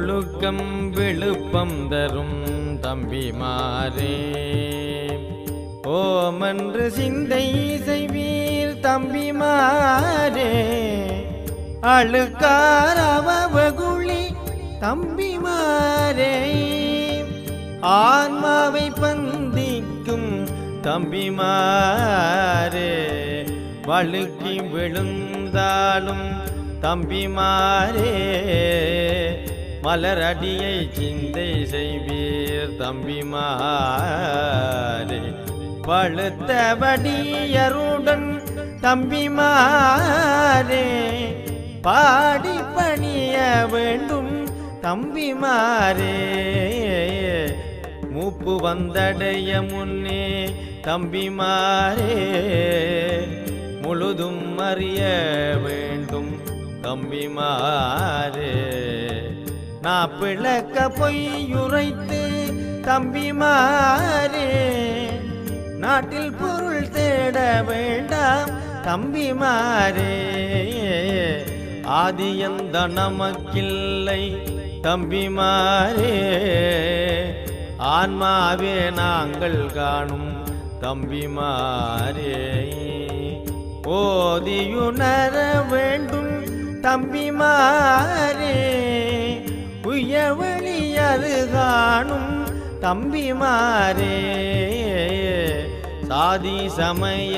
ஒழுக்கம் விழுப்பம் தரும் தம்பிமாரே. ஓமன்று சிந்தை செய்வீர் தம்பிமாரே. அழுக்காரவகுளி தம்பிமாரே. ஆன்மாவை பந்திக்கும் தம்பிமாரே. வழுக்கி விழுந்தாலும் தம்பிமாரே. மலரடியை சிந்தை செய்வீர் தம்பிமாரே பழுத்தபடியருடன் தம்பிமாரே பாடி பணிய வேண்டும் தம்பிமாரே மூப்பு வந்தடைய முன்னே தம்பிமாரே முழுதும் அறிய வேண்டும் தம்பிமாரே நான் பிளக்க பொய்யுரைத்து தம்பி மாறே. நாட்டில் பொருள் தேட வேண்டாம் தம்பி மாறே. ஆதி எந்த நமக்கில்லை தம்பி மாறே. ஆன்மாவே நாங்கள் காணும் தம்பி மாறே. ஓதியுணர வேண்டும் தம்பி மாறே. அது காணும் தம்பிமாரே. சாதி சமய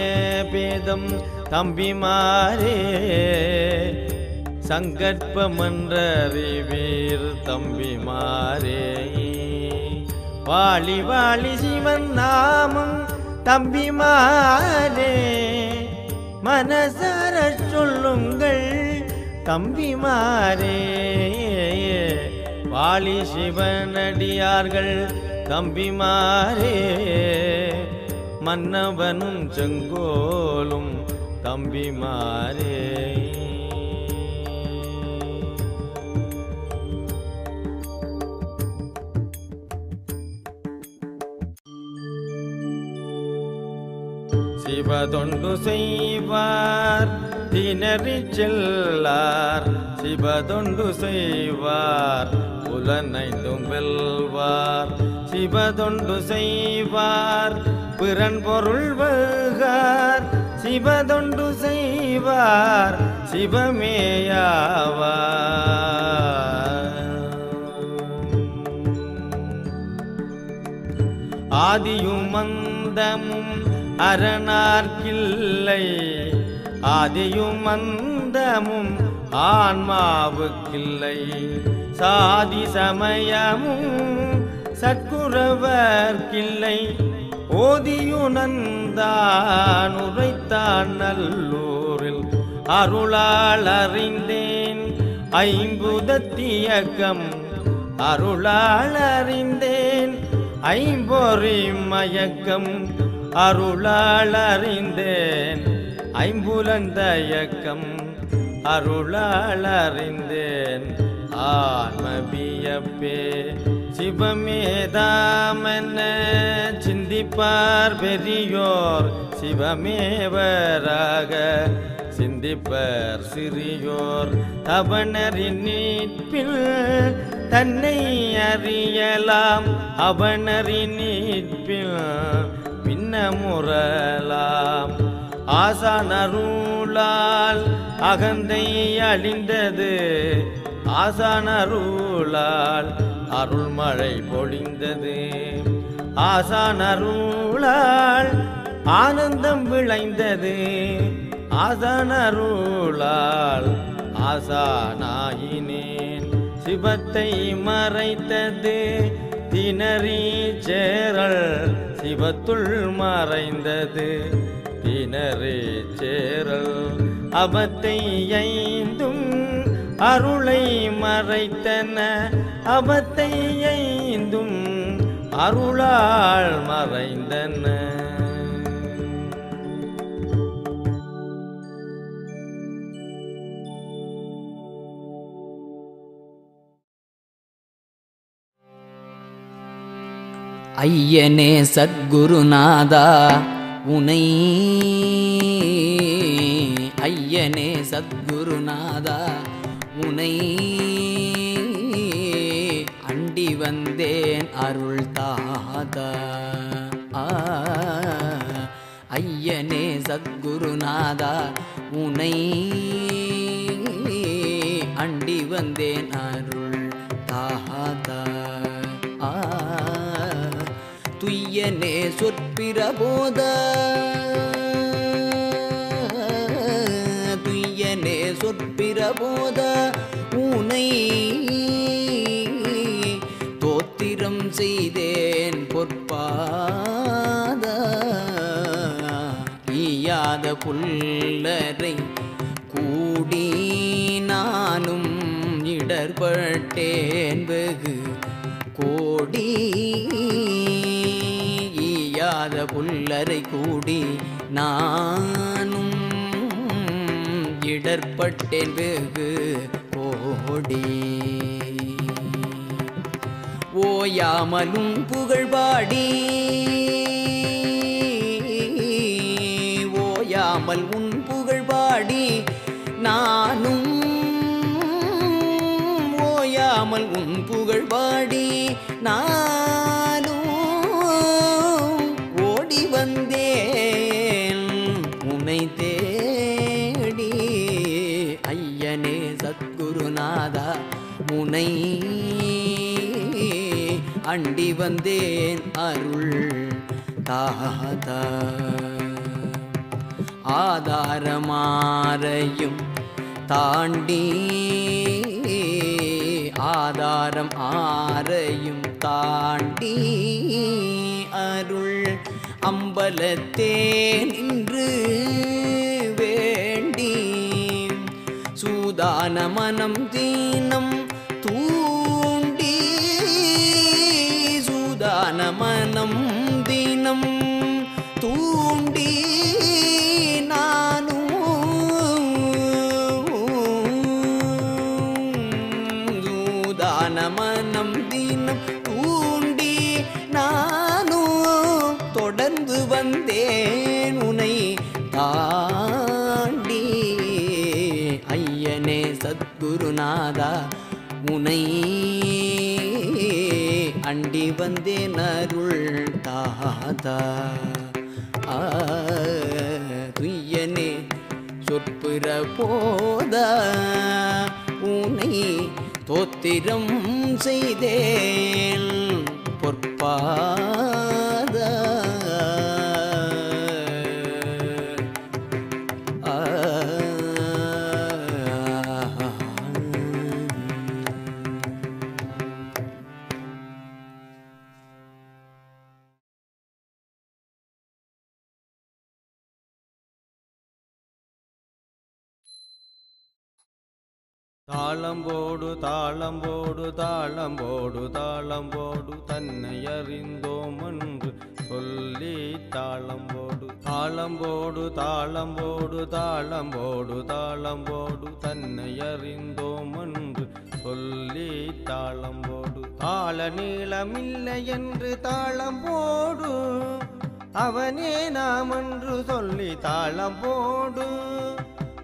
பேதம் தம்பிமாரே. சங்கற்பமன்றறிவீர் தம்பிமாரே. வாழி வாழி சிவன் நாமம் தம்பிமாரே. மனசார சொல்லுங்கள் தம்பிமாரே. வாழி சிவனடியார்கள் தம்பிமாரே மன்னவனும் செங்கோலும் தம்பிமாரே. சிவதொண்டு செய்வார் திணறி செல்லார். சிவதொண்டு செய்வார் புலனைந்தும் வெல்வார் சிவதொண்டு செய்வார். பிறன் பொருள் வெல்கார் சிவதொண்டு செய்வார். சிவமேயாவார். ஆதியும் மந்தமும் அரணார்கில்லை ஆதியும் மந்தமும் ஆன்மாவுக்கில்லை. சாதி சமயமும் சற்குறவர்க்கில்லை ஓதியுணர்ந்தான் உரைத்தான் நல்லூரில். அருளால் அறிந்தேன் ஐம்புதத்தியக்கம். அருளால் அறிந்தேன் ஐம்பொறி மயக்கம் அருளால் அறிந்தேன் ஐம்புலந்தயக்கம். அருளால் அறிந்தேன் ஆன்மவியப்பே சிவமேதாமென சிந்திப்பார் பெரியோர் சிவமேவராக சிந்திப்பர் சிறியோர் அவனரின் நீட்பில் தன்னை அறியலாம் அவனரின் நீட்பில் பின்னமுறலாம். ஆசானருளால் அகந்தை அழிந்தது ஆசானருளால் அருள்மழை பொழிந்தது. ஆசான் அருளால் ஆனந்தம் விளைந்தது. ஆசானருளால் ஆசானாயினேன். சிவத்தை மறைத்தது. திணறி சேரல் சிவத்துள் மறைந்தது. திணறி சேரல் அபத்தை ஐந்தும் அருளை மறைத்தன அபத்தை ஐந்தும் அருளால் மறைந்தன. ஐயனே சத்குருநாதா உனை ஐயனே சத்குருநாதா உனை அண்டி வந்தேன் அருள் தாதா. ஐயனே சத்குருநாதா உனை அண்டி வந்தேன் அருள் தாதா. துய்யனே சொற்பிரபோதா. சொற்பிரபோத உனை தோத்திரம் செய்தேன் பொற்பாத ஈயாத புல்லரை கூடி நானும் இடர்பட்டேன் வெகு கோடி. ஈயாத புல்லரை கூடி நானும் இடர்பட்டேன் வெகு கோடி. ஓயாமலும் புகழ்பாடி. ஓயாமல் உன் புகழ்பாடி. நானும் ஓயாமல் உன் புகழ்பாடி. நான் சத்குருநாதா முனை அண்டி வந்தேன் அருள் தாதா. ஆதாரமாரையும் தாண்டி ஆதாரம் ஆரையும் தாண்டி அருள் அம்பலத்தே நின்று சூதான மனம் தீனம் தூண்டி சூதான நாதா உனை அண்டி வந்தேன் அருள் தாதா துய்யனே சொற்புற போத? உனை தோத்திரம் செய்தேன் பொற்பாதா. தாளம்போடு தாளம்போடு தாளம்போடு தாளம்போடு தன்னை அறிந்தோம் என்று சொல்லி தாளம்போடு தாளம்போடு தாளம்போடு தாளம்போடு தாளம்போடு தன்னை அறிந்தோம் என்று சொல்லி தாளம்போடு தாள நீளமில்லை என்று தாளம்போடு அவனே நாம் என்று சொல்லி தாளம்போடு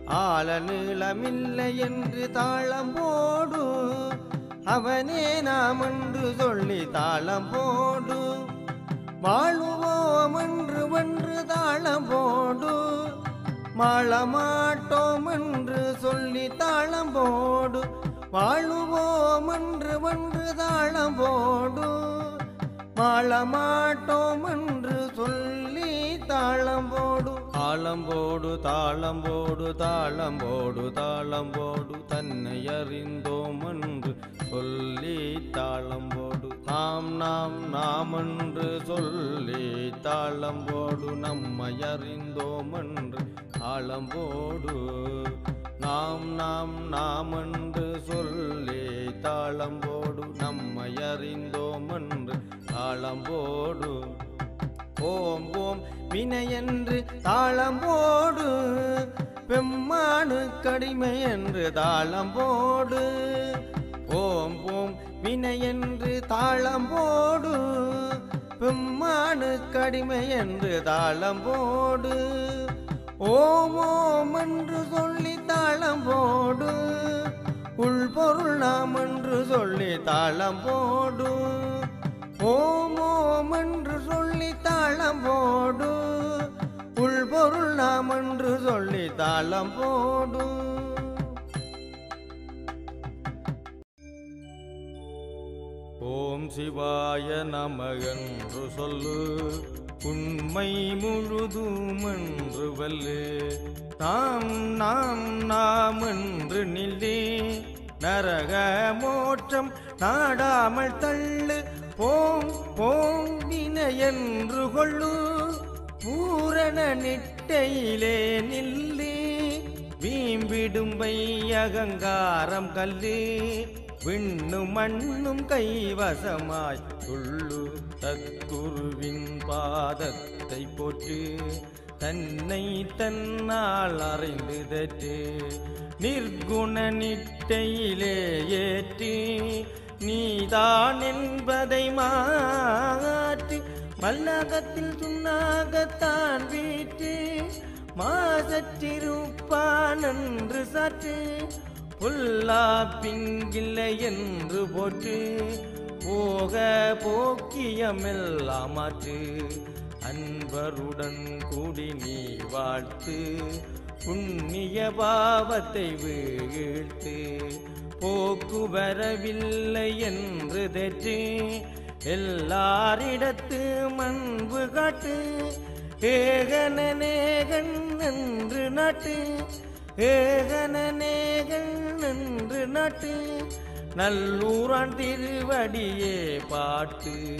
ஆள நீளமில்லை என்று தாளம் போடு. அவனே நாம் என்று சொல்லி தாளம் போடு. வாழுவோம் என்று ஒன்று தாளம் போடு. மாளமாட்டோம் என்று சொல்லி தாளம் போடு. வாழுவோம் என்று ஒன்று தாளம் போடு. மாள மாட்டோம் என்று சொல்லி தாளம் போடு தாளம் போடு தாளம் போடு தாளம் போடு தாளம் போடு தன்னை அறிந்தோம் என்று சொல்லி தாளம் போடு நாம் நாம் நாம் என்று சொல்லி தாளம் போடு நம்மை அறிந்தோம் என்று தாளம் போடு நாம் நாம் நாம் என்று சொல்லி தாளம் போடு நம்மை அறிந்தோம் என்று தாளம் போடு ஓம் ஓம். வினை என்று தாளம் போடு பெம்மானு கடிமை என்று தாளம் போடு ஓம் ஓம். வினை என்று தாளம் போடு பெம்மானு கடிமை என்று தாளம் போடு ஓம் ஓம் என்று சொல்லி தாளம் போடு உள்பொருள் நாம் என்று சொல்லி தாளம் போடு ஓம் ஓம் என்று சொல்லி தாளம் போடு. உள்பொருள் நாம் என்று சொல்லி தாளம் போடு. ஓம் சிவாய நமகன்று சொல்லு. உண்மை முழுதும் என்று வல்லு. தாம் நாம் நாம் என்று நில்லே. நரக மோட்சம் நாடாமல் தள்ளு. போம் போம் வினை என்று கொள்ளு. பூரண நிட்டையிலே நில்லு. வீம்பிடும் அகங்காரம் கல்லு. விண்ணும் மண்ணும் கைவசமாய் துள்ளு. தற்குருவின் பாதத்தை போற்று. தன்னை தன்னால் அறிந்து தற்று. நிர்குண நிட்டையிலே ஏற்று. நீதான் என்பதை மாற்றி மல்லகத்தில் துண்ணாகத்தான் வீட்டு மாசற்றிருப்பான் என்று சாற்று. புல்லா பிங்கில்லை என்று போற்று. போக போக்கியமெல்லாம் மாற்று. அன்பருடன் கூடி நீ வாழ்த்து. புண்ணிய பாவத்தை வீழ்த்து. போக்கு வரவில்லை என்று தெற்று எல்லாரிடத்து மண்பு காட்டு. ஏகனநேகன் என்று நாட்டு. ஏகனநேகன் என்று நாட்டு. நல்லூரான் திருவடியே பாட்டு.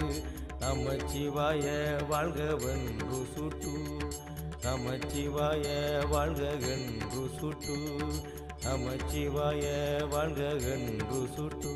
நமச்சிவாய வாழ்கவென்று சுட்டு. நமச்சிவாய வாழ்கவென்று சுட்டு. நமச்சிவாய வாழ்க என்று சுட்டு.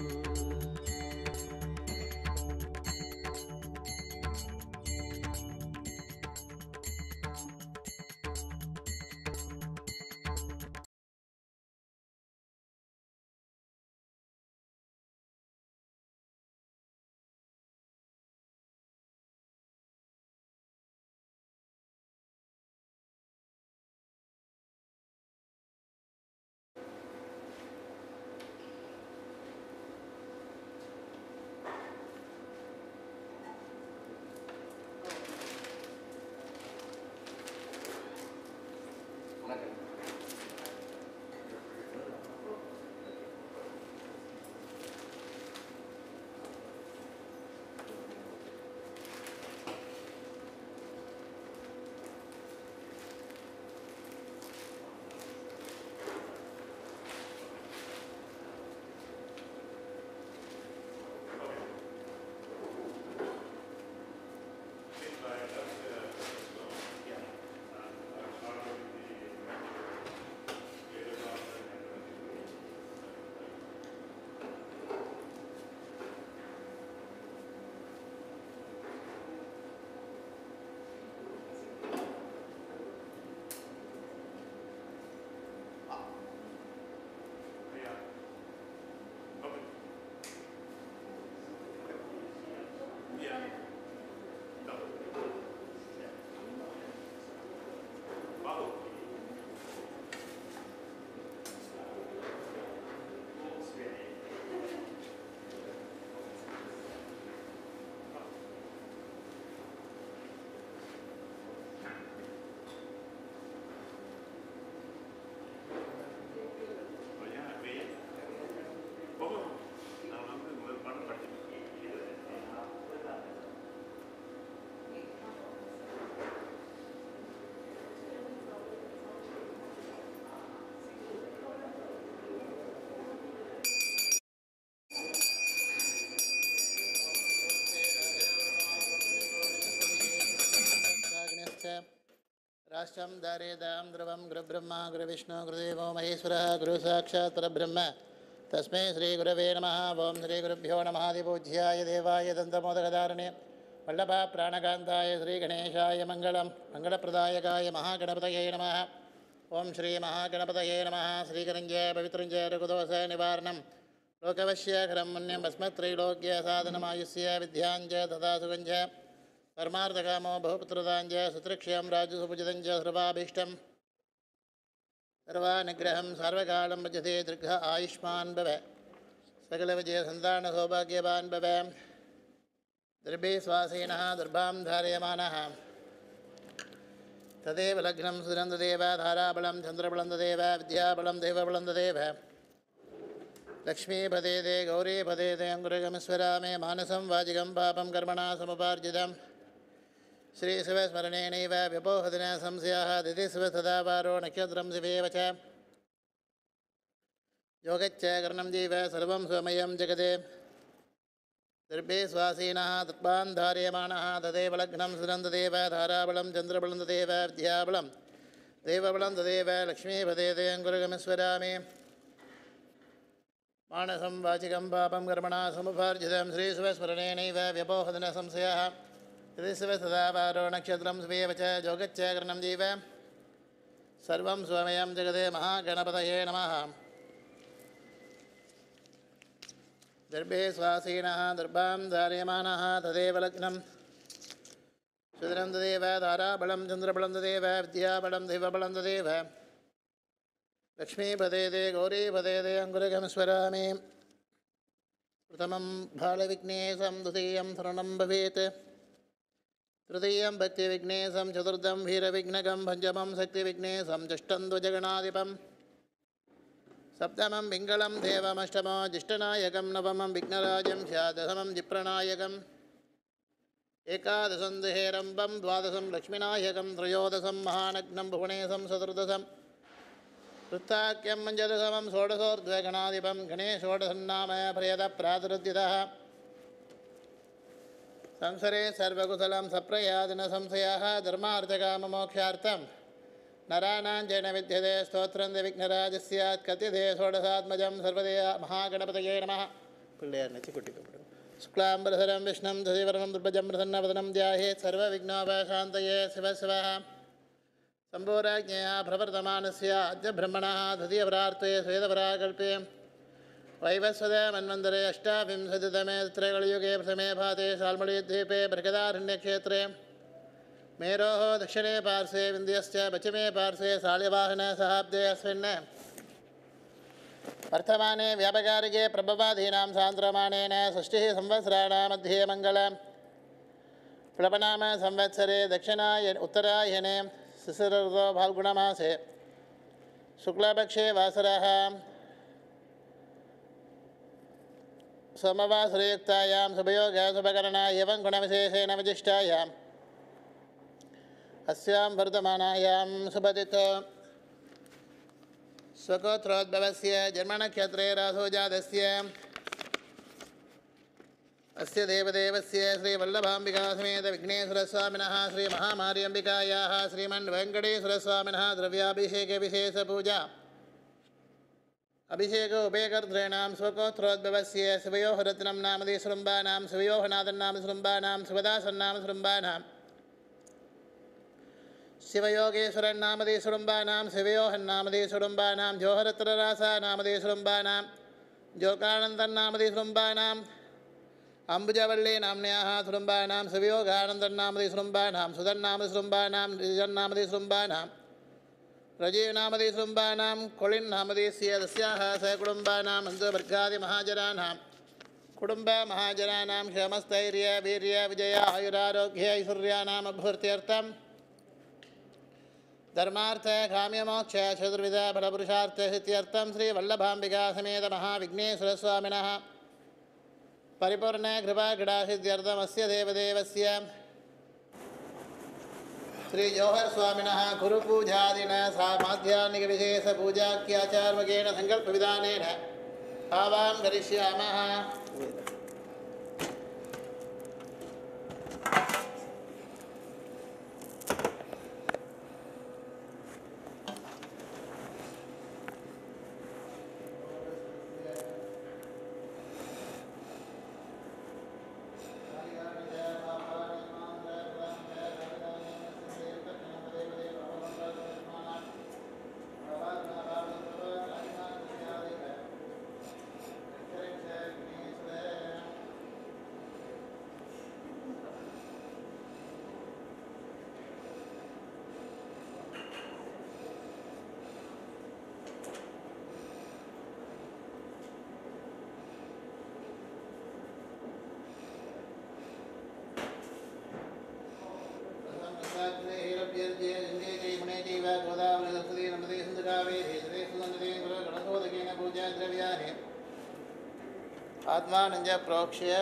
ராஷ்டிரம் தாரேதாம் த்ருவம் குருபிரம்மா குருவிஷ்ணு குருதேவோ மகேஸ்வரः குருசாட்சாத் பரபிரம்ம தஸ்மை ஸ்ரீகுரவே நம ஓம் ஸ்ரீகுருभ्यो நமஹாதிபூஜ்யாய தேவாய தந்தமோதகதாரணே வல்லபா பிராணகாந்தாய ஸ்ரீகணேஷாய மங்களம் மங்களப்பிரதாயகாய மகாகணபதயே நம ஓம் ஸ்ரீ மகாகணபதயே நம ஸ்ரீகரஞ்சய பவித்ரஞ்சய ரகுதோஷ நிவாரணம் லோகவசியகரம் முன்யம் பஸ்மத்ரைலோக்கிய சாதனமாயுஷ்ய வித்யாஞ்ச ததா பரமார்த்தகாமோ பகுபுத்திரதாஞ்ச சுத்திரக்ஷயம் ராஜசுபுஜிதஞ்ச சர்வாபீஷ்டம் சர்வானுகிரகம் சர்வகாலம் பஜதே திருக ஆயுஷ்மான் பவ சகல விஜய சந்தான சௌபாகியவான் பவ திர்பே சுவாசீனா துர்பாம் தாரியமான ததேவ லக்னம் சுரந்ததேவ தாராபலம் சந்திரபலந்ததேவ வித்யாபலம் தெய்வபலந்ததேவ லக்ஷ்மீபதே தே கௌரீபதே தே அங்குரகமிஸ்வராமே மானசம் வாஜிகம் பாபம் கர்மணா சமுபார்ஜிதம் ஸ்ரீசிவஸ்மரணேனைவ விபோஹதின சம்சயாக திதிசிவ சதாபாரோ நட்சத்திரம் சிவேவ ச. யோகச்சேகரணம் ஜீவ சர்வம் சுவமயம் ஜெகதே. திருப்பே சுவாசீனா தத்வான் தாரியமான ததேவ லக்னம் சுரந்ததேவ தாராபலம் சந்திரபலம் ததேவ வித்யாபலம். தெய்வபலம் ததேவ லக்ஷ்மீபதேதேங்குருகமஸ்வராமே மானசம் வாச்சிகம் பாபம் கர்மணா சமுபார்ஜிதம் ஸ்ரீசுவஸ்மரணேனைவ விபோஹதின சம்சயாக. कर्मणा समुपार्जितं श्रीशिवस्मरणेनैव व्यपोहदन संशयः श्रीशिव सदा वारो नक्षत्रं स्वेव च जोगच्च कर्णं जीव सर्वं स्वमयं जगदे महागणपतये नमः दर्भे स्वासीनः दर्भां धार्यमानः तदेव लग्नं सुदरं तदेव धाराबलं चन्द्रबलं तदेव विद्याबलं देवबलं तदेव लक्ष्मीपदे दे गौरीपदे दे अङ्कुरगमस्वरामि प्रथमं बालविघ्नेशं द्वितीयं शरणं भवेत् तृतीयं भक्तिविघ्नेशं चतुर्थं वीरविघ्नकं पञ्चमं शक्तिविघ्नेशं षष्ठं ध्वजगणाधिपं सप्तमं पिङ्गलं देवमष्टमो ज्येष्ठनायकं नवमं विघ्नराजं स्यादशमं जिप्रणायकम् एकादशं देहेरम्बं द्वादशं लक्ष्मीनायकं त्रयोदशं महानग्नं भुवनेशं चतुर्दशं वृत्ताख्यं मञ्जदशमं षोडशोर्ध्वगणाधिपं गणेशोडसन्नाम प्रियदप्रादुरुद्यतः संसरे सर्वकुशलं सप्रयादिनसंशयाः धर्मार्थकाममोक्षार्थं नराणां जैन विद्यते स्तोत्रं विघ्नराजस्यात् कथ्यते षोडशात्मजं सर्वदे महागणपतये नमः பிள்ளையார் நச்சு குட்டிக்கப்படும் சுக்லாம்பரசரம் விஷ்ணம் ததிவரணம் துர்பஜம் பிரசன்னவதனம் தியாயேத் சர்வவிக்னோபசாந்தயே சிவ சிவः सम्भोराज्ञया प्रवर्तमानस्य अद्य ब्रह्मणः तृतीयपरार्थे स्वेदपराकल्पे वैवस्वत मन्वन्तरे अष्टाविंशतितमे त्रयकलियुगे प्रथमे भाते शाल्मळीद्वीपे बृहदारण्यक्षेत्रे। मेरोः दक्षिणे पार्श्वे विन्द्यश्च पश्चिमे शाल्यवाहन सहाब्दे अस्मिन् वर्तमाने व्यापकारिके प्रभवादीनां सान्द्रमाणेन षष्टिः संवत्सराणां मध्ये मङ्गलम् प्लवनाम संवत्सरे दक्षिणाय उत्तरायणे शिशिरऋतो फाल्गुणमासे। शुक्लपक्षे वासरः। सोमवासरयुक्तायां शुभयोगः शुभकरणा एवं गुणविशेषेण विशिष्टायाम् अस्यां वर्धमानायां शुभदितो स्वगोत्रोद्भवस्य जन्मनक्षत्रे रासोजातस्य। अस्य देवदेवस्य श्रीवल्लभाम्बिकासमेत विघ्नेश्वरस्वामिनः, श्रीमहामार्यम्बिकायाः श्रीमन्वेङ्कटेश्वरस्वामिनः द्रव्याभिषेकविशेषपूजा। அபிஷேக உபயகர்திரேணாம் சுவகோத்ரோத்பவசிய சிவயோக ரத்னம் நாமதி சுரும்பானாம் சிவயோகநாதன்னாம் சுரும்பானாம் சிவதாசன்னாம் சுரும்பானாம் சிவயோகேஸ்வரன் நாமதி சுரும்பானாம் சிவயோகன் நாமதி சுரும்பானாம் ஜோஹரத்ரராசா நாமதி சுரும்பானாம் ஜோகானந்தன் நாமதி சுரும்பானாம் அம்புஜவள்ளி நாம்னியாக சுரும்பானாம் சிவயோகானந்தன் நாமதி சுரும்பானாம் சுதன் நாமதி சுரும்பானாம் ரிஜன் நாமதி சுரும்பானாம் सृम्बानां कोळिन्नामदेस्य तस्याः सकुटुम्बानां मन्दवर्गादिमहाजनानां कुटुम्बमहाजनानां क्षमस्थैर्य वीर्य विजय आयुरारोग्य ऐश्वर्याणाम् अभूर्त्यर्थं धर्मार्थ काम्यमोक्ष चतुर्विध फलपुरुषार्थसिद्ध्यर्थं श्रीवल्लभाम्बिका समेत महाविघ्नेश्वरस्वामिनः परिपूर्ण कृपाकटासिद्ध्यर्थमस्य देवदेवस्य श्रीजोहरस्वामिनः गुरुपूजादिन पूजाख्याचारेण संकल्प सङ्कल्पविधानेन आवां करिष्यामः। आत्मानञ्ज प्रोक्ष्य।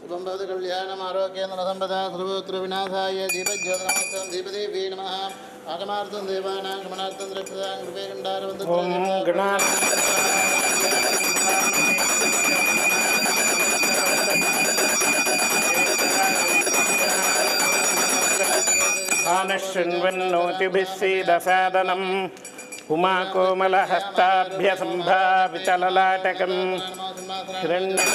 शुभं कल्याणमारोग्येन्द्रसम्पदा सर्वत्र विनाशाय दीपज्योतिनमस्तं दीपदेवी नमः। ஆகமார்த்தம் தேவானாம் கமனார்த்தம் திரட்டதாம் கிருபே கண்டார வந்து ஆனஷண்வன்னோதிபிஸ்ஸீதசாதனம் உமா கோமலஹஸ்தாபியசம்பாவிதலலாட்டகம் ஹிரண்யம்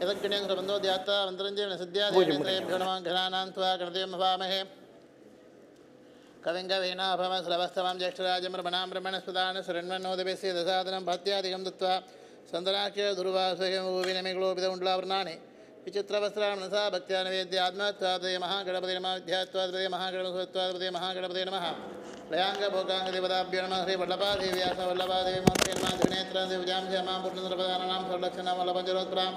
यदग्नियङ्कृबन्धो ध्यात्वा मन्त्रञ्जेन सिद्ध्यादेभ्योनमङ्घनानां त्वा कृतिं भवामहे कविङ्गवीणाभवसलभस्तमां ज्येष्ठराजं रमणां ब्रह्मणस्पदान् शृण्वन्नोदभिस्य दशादनं भत्यादिकं दत्त्वा सन्दनाख्य दुर्वासुविनमिगलोपितमुण्डलावर्णानि विचित्रवस्त्राणसा भक्त्या नवेद्य आत्मात्वादये महागणपते नमः विद्यात्वाद्वये महागणपत्वाद्वये महागणपते नमः लयाङ्गभोगाङ्गदेवताभ्यो नमः श्री वल्लभादेव्यासवल्लभादेवी महोदय नमः त्रिनेत्रादेवजां श्यामां पूर्णन्द्रपदानां सर्वलक्षणामलपञ्चरोत्राम्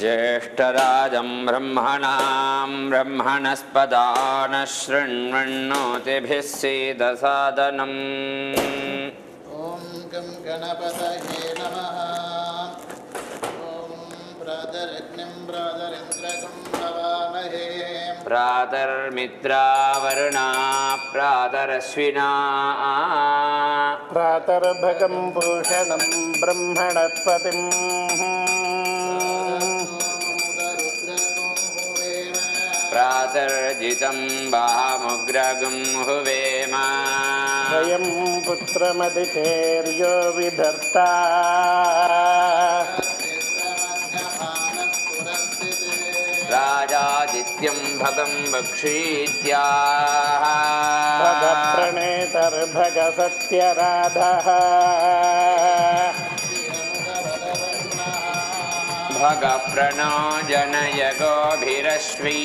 ज्येष्ठराजं ब्रह्मणां ब्रह्मणस्पदान शृण्वन्नोतिभिः सीदसादनम्। ॐ गं गणपतये नमः प्रातर्मित्रा वरुणा प्रातरश्विना प्रातर्भगं भूषणं ब्रह्मणस्पतिम् प्रातर्जितं वामुग्रगं हुवेम। वयं पुत्रमदितेर्यो विधर्ता राजादित्यं भगं वक्षीत्याः भगप्रणेतर्भगसत्यराधः। भगप्रणो जनय गोभिरश्वी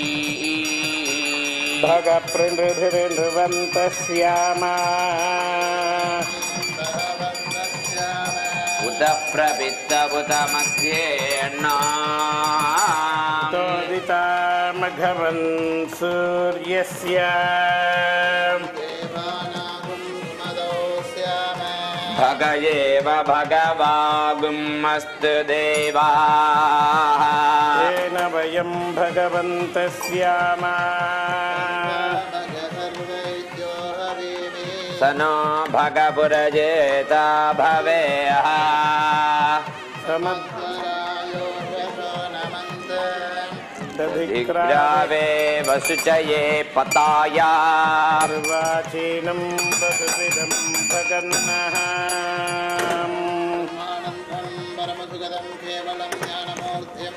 भगप्रणृभिर्नृवन्तस्यामा उत प्रपित्त सूर्यस्य भग एव भगवागुमस्तु देवाः। तेन वयं भगवन्तस्यामा स नो भगपुरजेता भवेः दिग्रावे वसुचये पताया। भगन्नः केवलं ज्ञानमूर्तिं।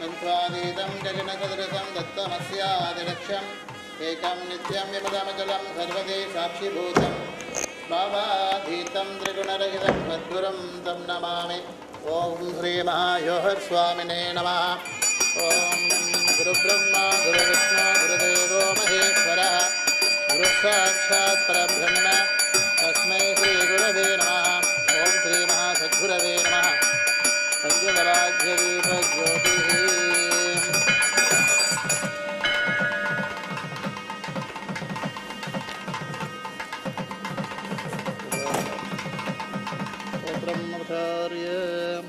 तन्त्वातीतं जगनसदृशं दत्तमस्यादिलक्ष्यम् एकं नित्यं विमदमचलं सर्वदे साक्षिभूतं। भावाधीतं त्रिगुणरहितं सद्गुरुं तं नमामि ॐ श्रीमहायोहस्वामिने नमः। ॐ गुरुब्रह्मा गुरुविष्णु गुरुदेवो महेश्वरः। गुरुसाक्षात् परब्रह्म। तस्मै श्रीगुरवे नमः। ॐ श्रीमहासद्गुरवे नमः। पञ्चवराज्यदीपज्योतिः batarım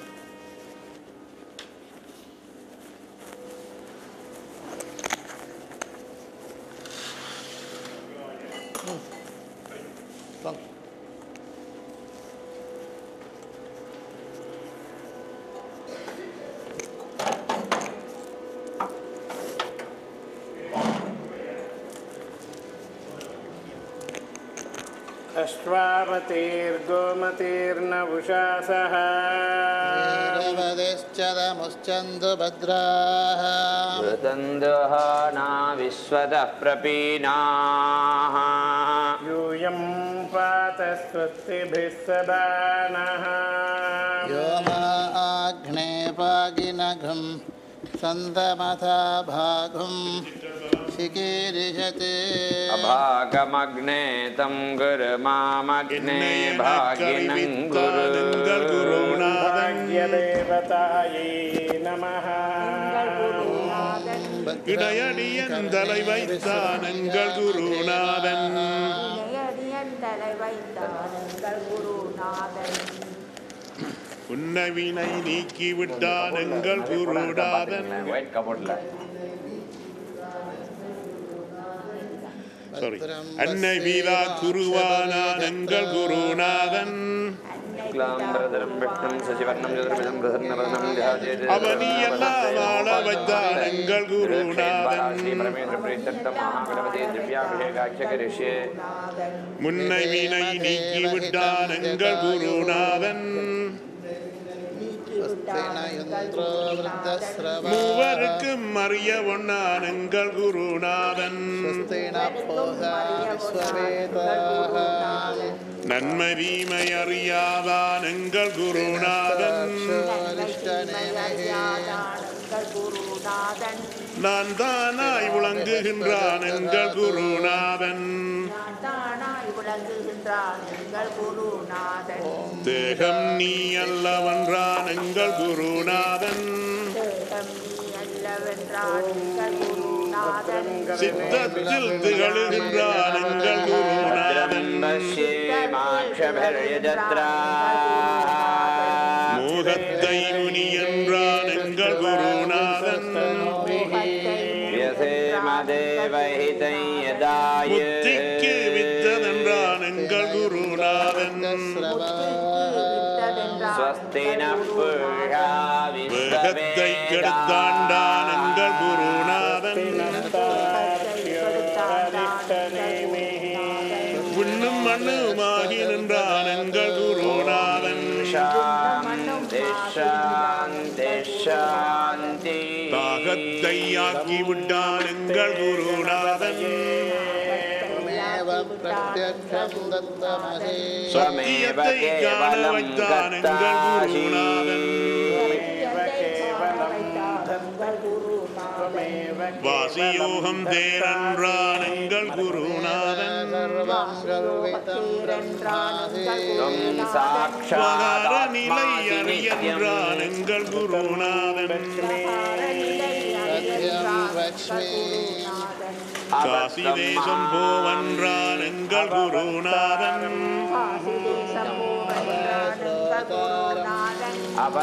भद्राः मृदन्दहाना विश्वतः प्रपीनाः यूयं पात स्वस्तिभिः सदा नः यो मा आघ्ने पागिनघं सन्दमथा भागुं शिकीरिषते अभागमग्ने तं गुरुमामग्ने भागिनं गुरु भाग्यदेवतायै नमः இடையடியந்தலை வைத்தான் எங்கள் குருநாதன் இடையடியந்தலை வைத்தான் எங்கள் குருநாதன் உன்னை வினை நீக்கி விட்டான் எங்கள் குருநாதன் സോറി അന്നബീത കുറുവാനാഥൻ എങ്കൽ ഗുരുനാഥൻ. അവനിയെല്ലാമാളവജ്ഞാനങ്ങൾ ഗുരുനാഥൻ. മുന്നൈ വീണൈ നീക്കി വിട്ടാൻ എങ്കൽ ഗുരുനാഥൻ. மூவருக்கும் அறிய ஒன்னான் எங்கள் குருநாதன் நன்மை தீமை அறியாதான் எங்கள் குருநாதன். நான் தானாய் விளங்குகின்றான் எங்கள் குருநாதன். நான் தானாய் விளங்குகின்றான் எங்கள் குருநாதன். தேகம் நீ அல்லவென்றான் எங்கள் குருநாதன். தேகம் நீ அல்லவென்றான் எங்கள் குருநாதன். சித்தத்தில் திகழுகின்றான் எங்கள் குருநாதன். தந்தமதே ஸ்வமேவ கேவலம் தத்தாசிம் வாசியோகம் தேரன்றான் எங்கள் குருநாதன். சாட்சார நிலை எங்கள் குருநாதன். காசி தேசம் போவன்றான் எங்கள் குருநாதன்.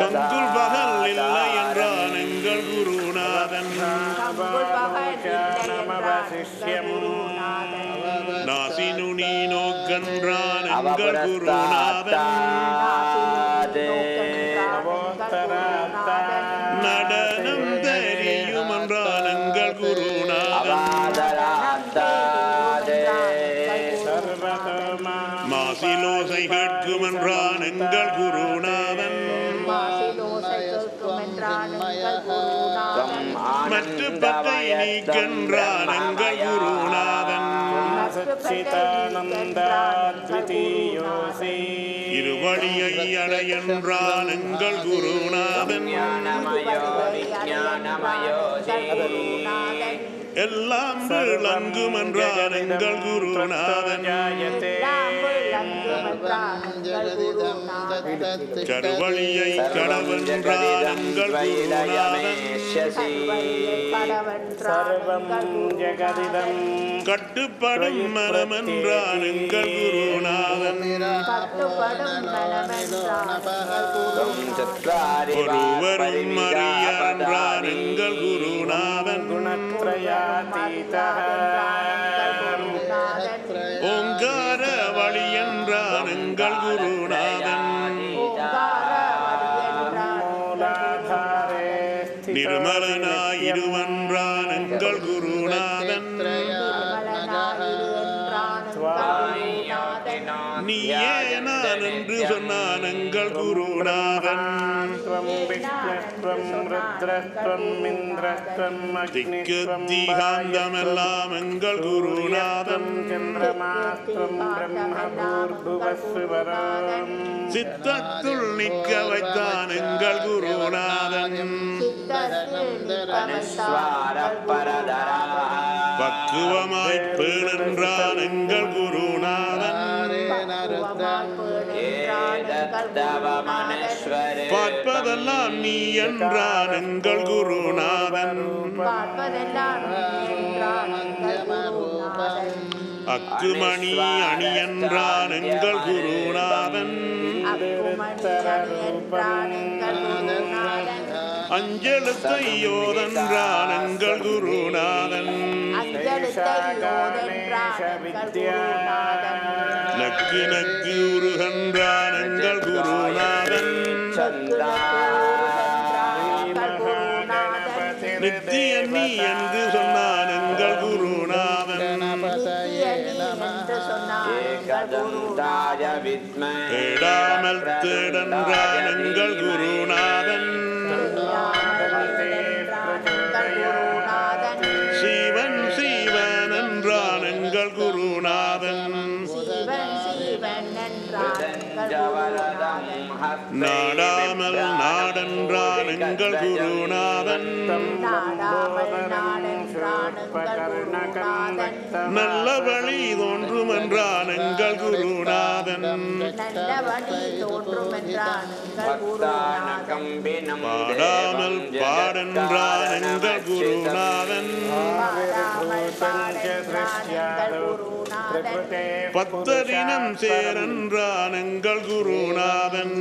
கங்குல் பகல் இல்லை என்றான் எங்கள் குருநாதன். நாசி நுனி நோக்கன்றான் எங்கள் குருநாதன். பற்றை நீக்கின்றான் எங்கள் குருநாதன் இருவழியை அடையென்றான் எங்கள் குருநாதன். எல்லாம் விளங்கும் என்றான் எங்கள் குருநாதன். கருவழியை கடவென்றான் கட்டுப்படும் மனமென்றான் எங்கள் குருநாதன் ஒருவரும் அறியான்றான் எங்கள் குருநாதன். ஓங்கார எங்கள் குருநாதன் திக்கு தீகாந்தமெல்லாம் எங்கள் குருநாதன் சித்தத்துள் நிற்க வைத்தான் எங்கள் குருநாதன் பரதரா பக்குவமாய் பேணென்றான் எங்கள் குருநாதன் பார்ப்பதெல்லாம் நீ என்றான் எங்கள் குருநாதன். அக்குமணி அணி என்றான் எங்கள் குருநாதன். அஞ்செழுத்தை யோதன்றான் எங்கள் குருநாதன். நக்கு நக்கு குருநாதன். நித்திய நீ என்று சொன்னான் எங்கள் குருநாதன். தேடாமல் தேடன்றான் எங்கள் எங்கள் குருநாதன் நல்ல வழி தோன்றும் என்றான் எங்கள் குருநாதன் பாடாமல் பாடென்றான் எங்கள் குருநாதன் பத்தரினம் சேரன்றான் எங்கள் குருநாதன்.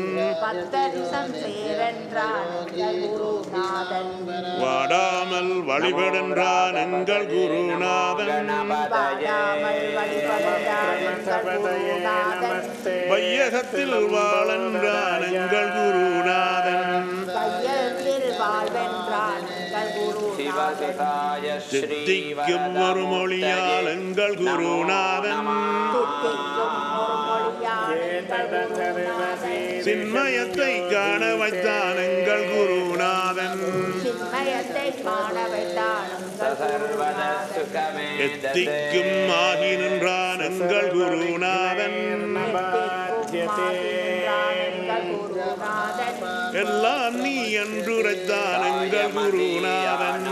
வாடாமல் வழிபடென்றான் எங்கள் குருநாதன். வையகத்தில் வாழன்றான் எங்கள் குருநாதன். சித்திக்கும் ஒரு மொழியால் எங்கள் குருநாதன். சின்மயத்தை காண வைத்தான் எங்கள் குருநாதன். சின்மயத்தை காண வைத்தான் எங்கள் சர்வத குருநாதன். சுகமே எத்திக்கும் ஆகி நின்றான் எங்கள் குருநாதன் எல்லாம் நீ என்றுரைத்தான் எங்கள் குருநாதன்.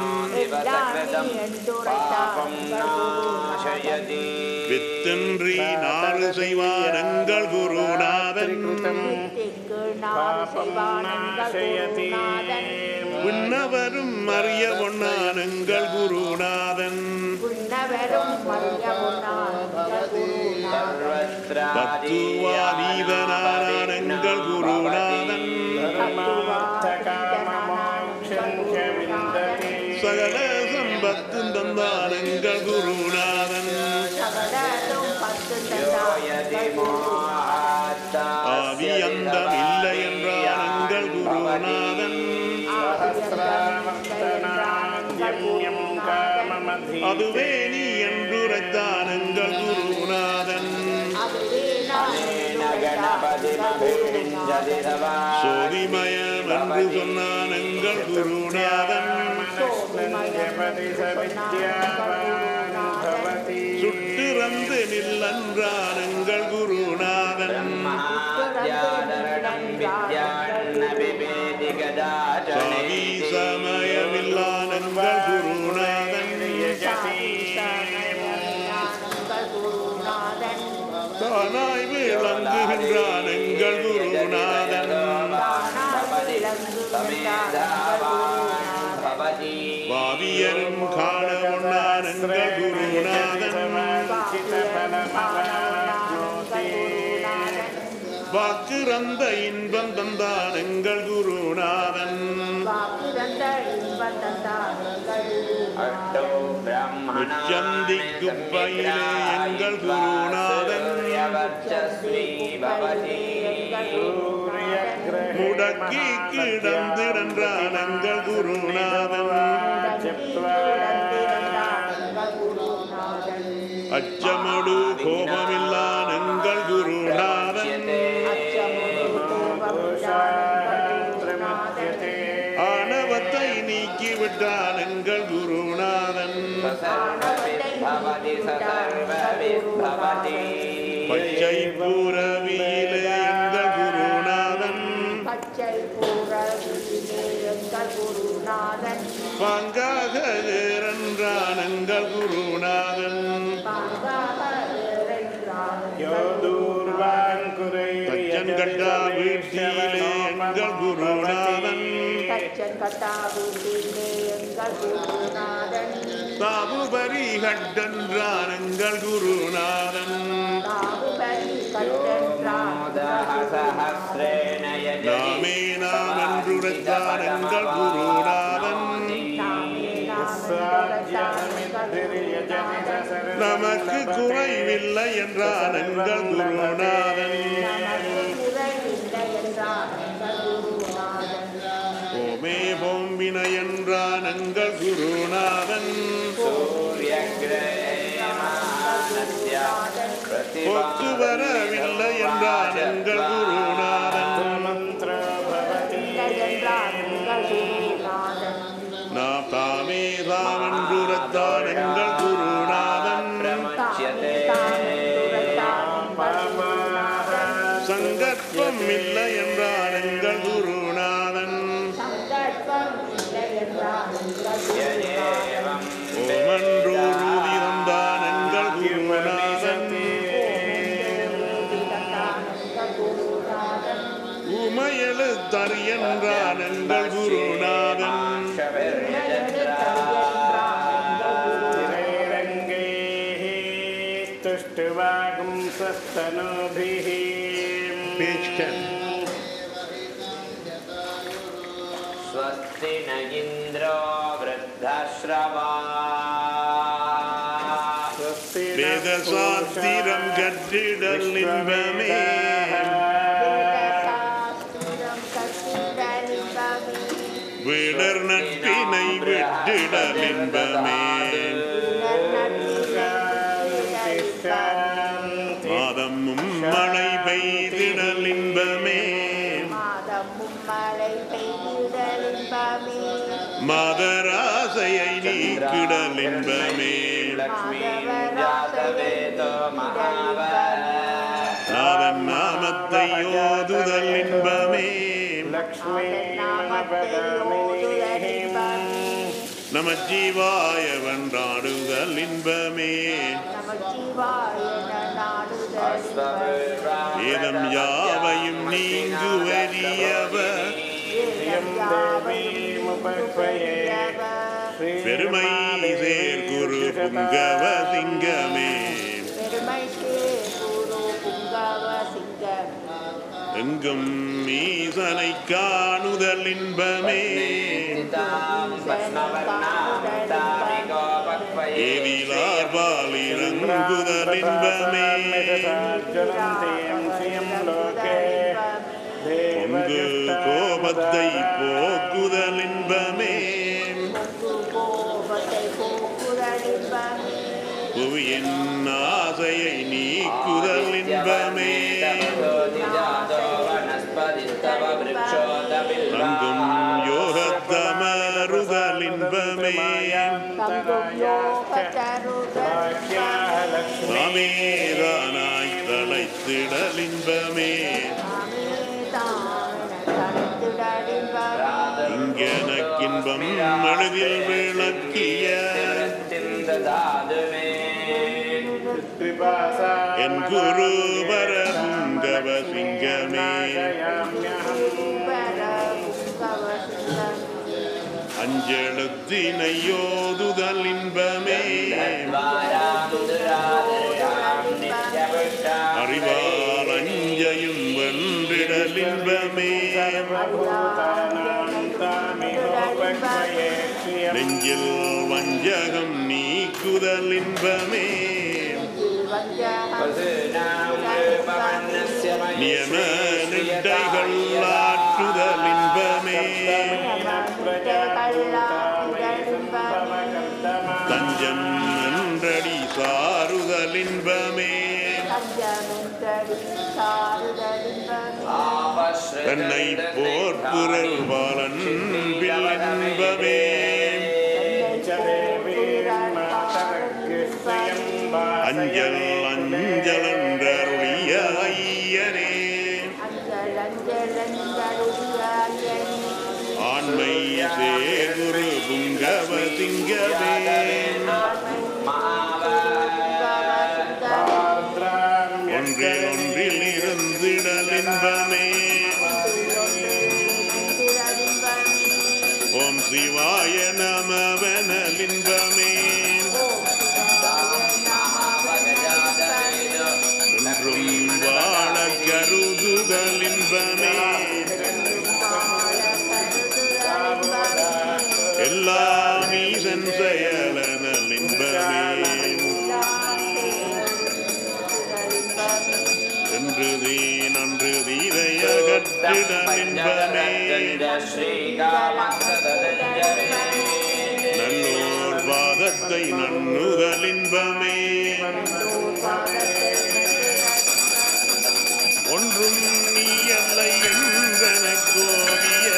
வித்தின்றி நாடு செய்வான் எங்கள் குருநாதன். விண்ணவரும் அறிய பொன்னான் எங்கள் குருநாதன். தத்துவாதீதனான எங்கள் குருநாதன். தந்தானங்கள் குருநாதன் ஆவி அந்தம் இல்லை என்றானங்கள் குருநாதன் அதுவே நீ என்றுரைத்தானங்கள் குருநாதன் சோதிமயம் என்று சொன்னானங்கள் குருநாதன் குருநாதன் சுட்டிறந்து செவ்வையிலே எங்கள் குருநாதன். முடக்கி கிடந்திரன்றான் எங்கள் குருநாதன். தாபுபரி கட்டன்றார் எங்கள் குருநாதன். நாமே நாம் என்றுரைத்தார் எங்கள் குருநாதன். நமக்கு குறைவில்லை என்றார் குருநாதன். என்றான் எங்கள் குருநாதன் ஒத்து வரவில்லை கட்டிடல் இன்பமே. விடர் நட்பினை விட்டிடல் இன்பமே. மாதமும் மழை பெய்திடல் இன்பமே. மதராசையை நீக்கிடல் இன்பமே. லக்ஷ்மி ஓதுதல் இன்பமே நமச்சிவாய வென்றாடுதல் இன்பமே ஏதம் யாவையும் நீங்குவரியவர் பெருமை சேர் குரு புங்கவ சிங்கமே. எங்கும் ஈசனை காணுதல் இன்பமே. ஏவிலார் பாலிறங்குதல் இன்பமே. மாமேதானாய் தலைத்திடலின்பமே இங்கெனக்கின்பம் அழகில் விளக்கிய என் குரு பரபுங்கவ சிங்கமே அஞ்சலத்தினையோதுதல் இன்பமே. நீக்குதல் இன்பமே நியம நிட்டைகள் ஆற்றுதல் இன்பமே தஞ்சம் என்றடி சாருதல் இன்பமே தன்னை போர்ப்புரல் பாலன் இன்பமே. சிங்கமே ஒன்றில் ஒன்றில் இருந்திடல் ஓம் சிவாய நமவனல் என்றும் வாழ கருதுதலின்பமே. நல்லோர் பாதத்தை நன்னுதலின்பமே. ஒன்றும் நீ அல்ல என்பன கோவிய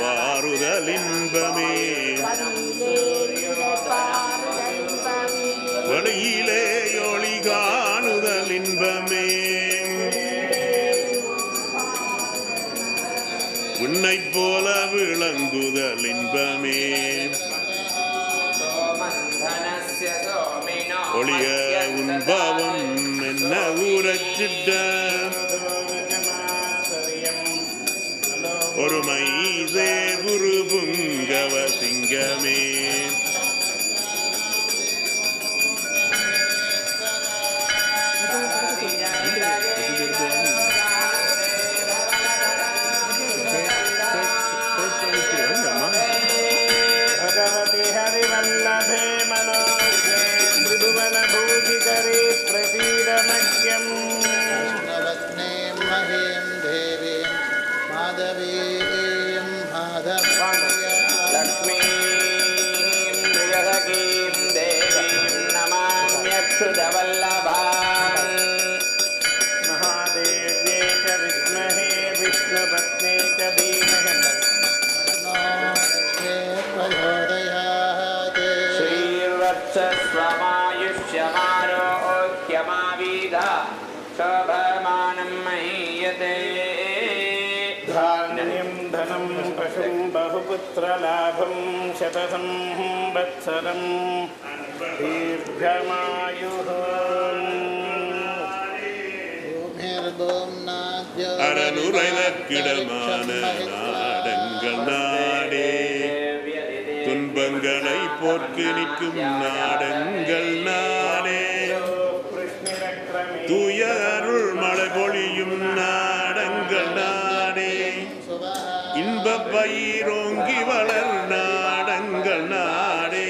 இளைப்பாறுதல் இன்பமே வழியிலே ஒளி காணுதல் இன்பமே உன்னைப் போல விளங்குதல் இன்பமே ஒளிய உன்பவம் என்ன ஊரச்சிட்ட? ஒருமை சே புங்கவ சிங்கமே. श्रीवत्सस्वमायुष्यमारोह्यमावीध शोभमानं महीयते धान्यं धनं पशुं बहुपुत्रलाभं शतसं वत्सरं दीर्घमायुः भूमिर्भुम्ना அறனுரைதற்கிடமான நாடங்கள் நாடே துன்பங்களை போர்க்கு நிற்கும் நாடங்கள் நாளே தூய அருள் மழை பொழியும் நாடங்கள் நாடே. இன்ப பயிரோங்கி வளர் நாடங்கள் நாடே.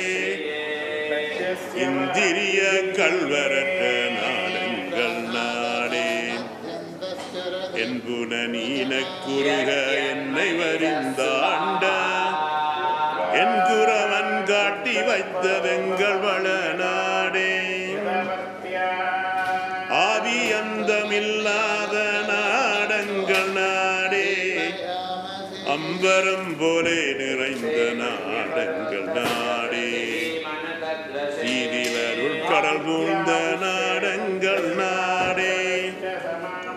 இந்திரிய கல்வரட்ட நாடங்கள் நாடே. என்புன நீன குறுக என்னை வரிந்தாண்ட போலே நிறைந்த நாடங்கள் நாடே. தீதிலருள் கடல் பூந்த நாடங்கள் நாடே.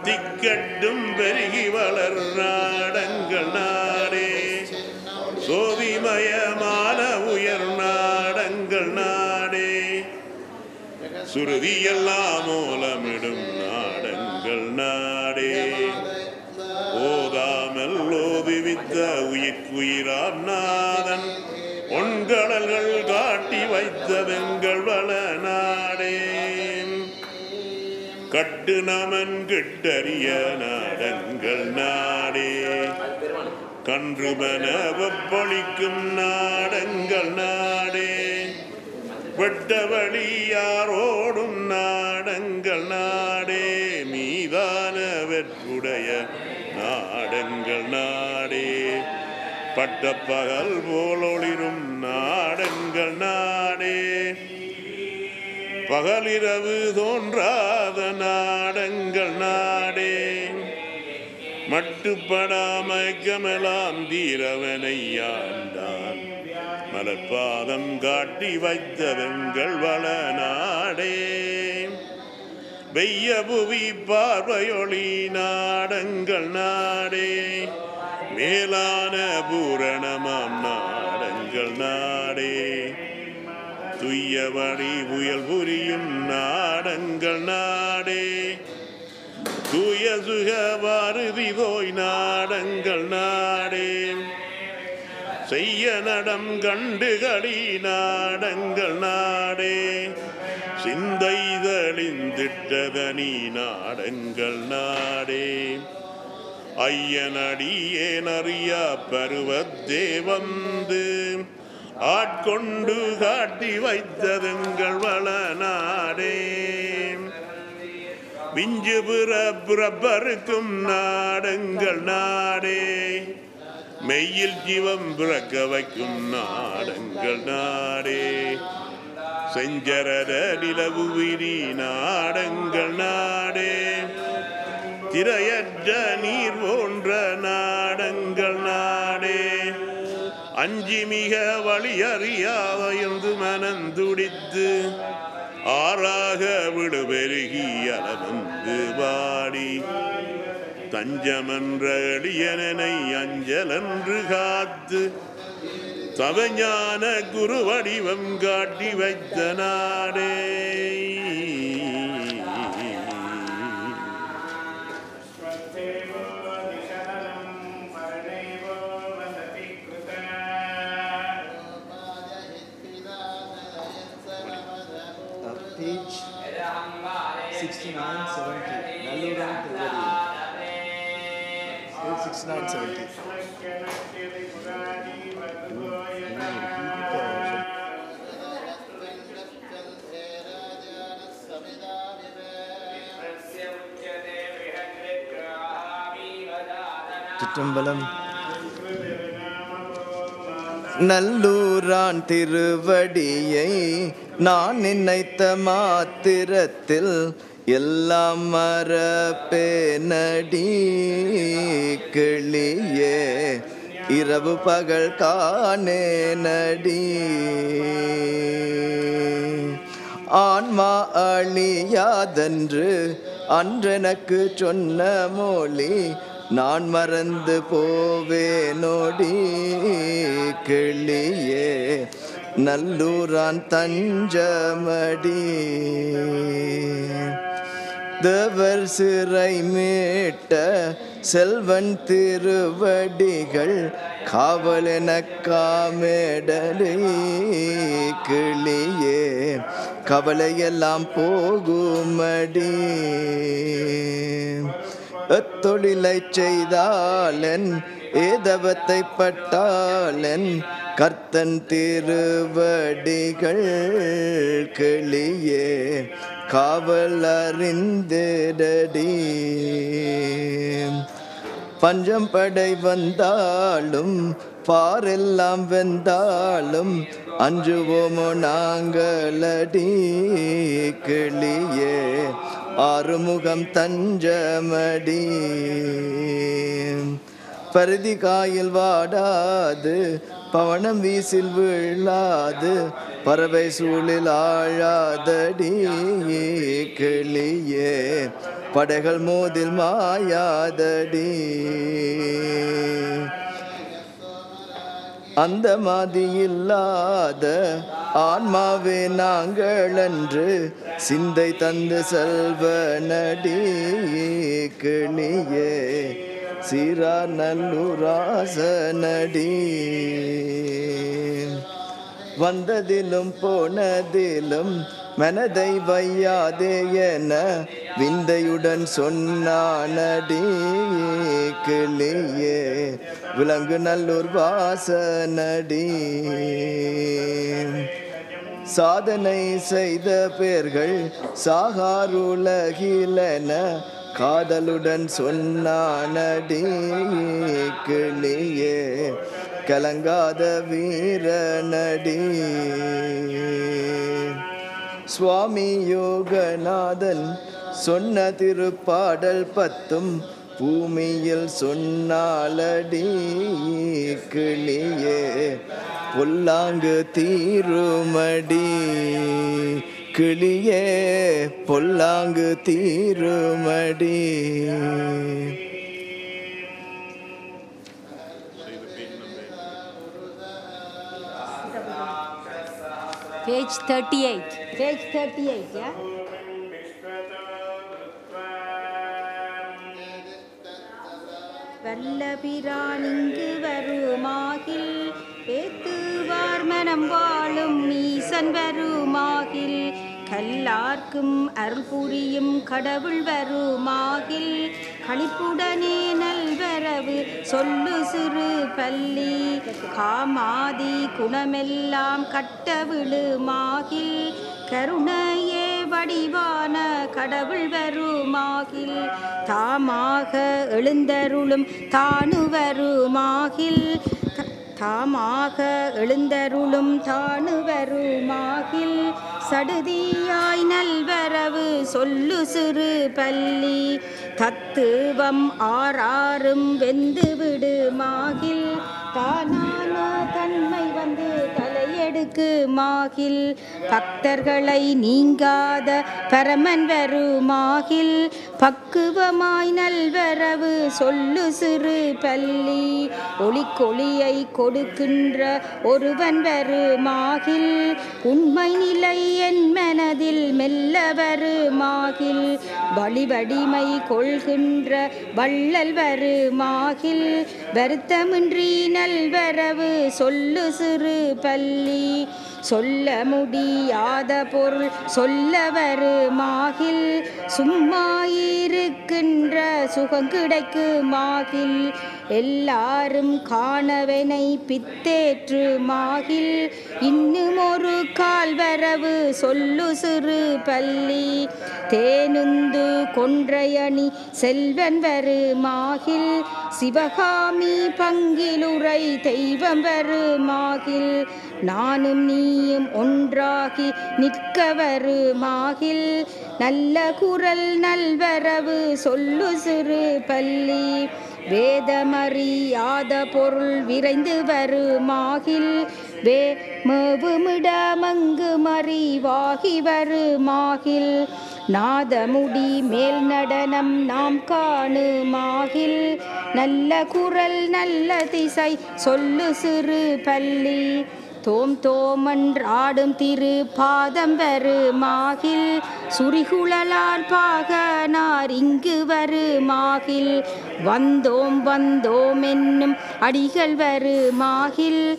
திக்கட்டும் பெருகி வளர் நாடங்கள் நாடே. சோதிமயமான உயர் நாடங்கள் நாடே. சுருதியெல்லாம் மூலமிடும் நாடங்கள் நாடே. ஓதாமல் ஓதுவித்த உயிர்க்குயிராம் நாதன். பொன்கடல்கள் காட்டி வைத்த வெங்கள் வள நாடே கட்டு நமன் கிட்டறிய நாடங்கள் நாடே. கன்றுமன வெப்பொழிக்கும் நாடங்கள் நாடே. வெட்ட வழியாரோடும் நாடங்கள் நாடே. மீதான வெற்றுடைய நாடெங்கள் நாடே. பட்டப்பகல் போலொளிரும் நாடெங்கள் நாடே. பகலிரவு தோன்றாத நாடங்கள் நாடே. மட்டுப்படாமக்கமெல்லாம் தீரவனை ஆண்டான் மலர்பாதம் காட்டி வைத்தவெங்கள் வள நாடே. வெய்ய புவி பார்வையொளி நாடங்கள் நாடே. மேலான பூரணமாம் நாடங்கள் நாடே. துய்ய வழி புயல் புரியும் நாடங்கள் நாடே. தூய சுக பாரதி தோய் நாடங்கள் நாடே. செய்ய நடம் கண்டுகளி நாடங்கள் நாடே. சிந்தைதளிந்திட்டதனி நாடங்கள் நாடே. ஐயனடியேனறியா பருவத்தே வந்து ஆட்கொண்டு காட்டி வைத்ததுங்கள் வள நாடே. விஞ்சு புற புறப்பருக்கும் நாடங்கள் நாடே. மெய்யில் ஜீவம் பிறக்க வைக்கும் நாடங்கள் நாடே. செஞ்சரட நிலவு விரி நாடங்கள் நாடே. திரையற்ற நீர் போன்ற நாடங்கள் நாடே. அஞ்சி மிக வழி அறியாத என்று மனந்துடித்து ஆறாக விடுபெருகி அளவந்து பாடி. தஞ்சமன்ற எளியனனை அஞ்சலன்று காத்து தவஞான குரு வடிவம் காட்டி வைத்த நாடே. Page 69 70 சிற்றம்பலம். நல்லூரான் திருவடியை நான் நினைத்த மாத்திரத்தில் எல்லாம் மரப்பேனடி கிளியே இரவு பகல் காணே நடி. ஆன்மா அழியாதன்று அன்றெனக்கு சொன்ன மொழி நான் மறந்து போவேனோடி கிளியே. நல்லூரான் தஞ்சமடி. தேவர் சிறை மீட்ட செல்வன் திருவடிகள் காவலென காமேடலி. கிளியே கவலையெல்லாம் போகுமடி. எத்தொழிலை செய்தாலன் ஏதவத்தை பட்டாலன் கர்த்தன் திருவடிகள் கிளியே காவல் அறிந்திடடி. பஞ்சம் படை வந்தாலும் பாரெல்லாம் வெந்தாலும் அஞ்சுவோமோ நாங்களடி கிளியே ஆறுமுகம் தஞ்சமடி. பருதி காயில் வாடாது பவனம் வீசில் விழாது பறவை சூழில் ஆழாதடி. கிளியே படைகள் மோதில் மாயாதடி. அந்த மாதி இல்லாத ஆன்மாவே நாங்கள் என்று சிந்தை தந்து செல்வ நடி கிளியே சிறா நல்லூராச நடி. வந்ததிலும் போனதிலும் மனதை வையாதே என விந்தையுடன் சொன்னானடி கிளியே விலங்கு நல்லூர் வாசனடி. சாதனை செய்த பேர்கள் சாகாருலகிலன காதலுடன் சொன்னானடி கிளியே கலங்காத வீரநடி சுவாமி யோகநாதன் சொன்ன திருப்பாடல் பத்தும் பூமியில் சொன்னாலடி. கிளியே பொல்லாங்கு தீருமடி. கிளியே பொல்லாங்கு தீருமடி. Page 38. Page 38, yeah? வல்லபிரானிங்கு வருமாகில் ஏத்துவார் மனம் வாழும் ஈசன் வருமாகில் கல்லார்க்கும் அருள் புரியும் கடவுள் வருமாகில் களிப்புடனே நல்வரவு சொல்லு சிறு பள்ளி காமாதி குணமெல்லாம் கட்ட விழுமாகில் கருணையே வடிவான கடவுள் வருமாகில் தாமாக எழுந்தருளும் தானு வருமாகில் தாமாக எழுந்தருளும் தானுவருமாகில் சடுதியாய் நல்வரவு சொல்லு சிறு பள்ளி தத்துவம் ஆறாறும் வெந்து விடுமாகில் தானான தன்மை வந்து தலையெடுக்கு மாகில் பக்தர்களை நீங்காத பரமன் வருமாகில் பக்குவமாய் நல்வரவு சொல்லு சிறு பள்ளி. ஒளிக்கொளியை கொடுக்கின்ற ஒருவன் வருமாகில் உண்மை நிலை என் மனதில் மெல்ல வருமாகில் வழிவடிமை கொள்கின்ற வள்ளல் வருமாகில் வருத்தமின்றி நல்வரவு சொல்லு சிறு பள்ளி. சொல்ல முடியாத பொருள் சொல்ல வருமாகில் சும்மா இருக்கின்ற சுகம் கிடைக்குமாகில். எல்லாரும் காணவனை பித்தேற்று மாகில். இன்னும் ஒரு கால் வரவு சொல்லு சிறு பள்ளி. தேனுந்து கொன்றையணி செல்வன் வருமாகில் சிவகாமி பங்கிலுரை தெய்வம் வருமாகில் நானும் நீயும் ஒன்றாகி நிற்க வருமாகில் நல்ல குரல் நல்வரவு சொல்லு சிறு பள்ளி. வேதமறியாத பொருள் விரைந்து வருமாகில் வே மேவுமிடமங்கு மறிவாகி வருமாகில் நாதமுடி மேல் நடனம் நாம் காணுமாகில் நல்ல குரல் நல்ல திசை சொல்லு சிறு பள்ளி. தோம் தோமன்றாடும் திரு பாதம் வரு மாகில் சுரிகுழலார் பாகனார் இங்கு வரு மாகில் வந்தோம் வந்தோம் என்னும் அடிகள் வரு மாகில்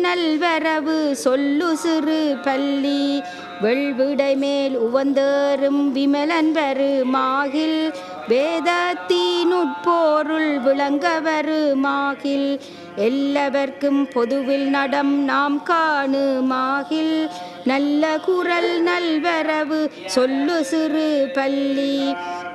நல்வரவு சொல்லு சிறு பள்ளி. வெள்விடை மேல் உவந்தேறும் விமலன் வரு மாகில் வேதத்தினுட்போருள் விளங்க மாகில் மாகில் எல்லாவர்க்கும் பொதுவில் நடம் நாம் காணுமாகில் நல்ல குரல் நல்வரவு சொல்லு சிறு பள்ளி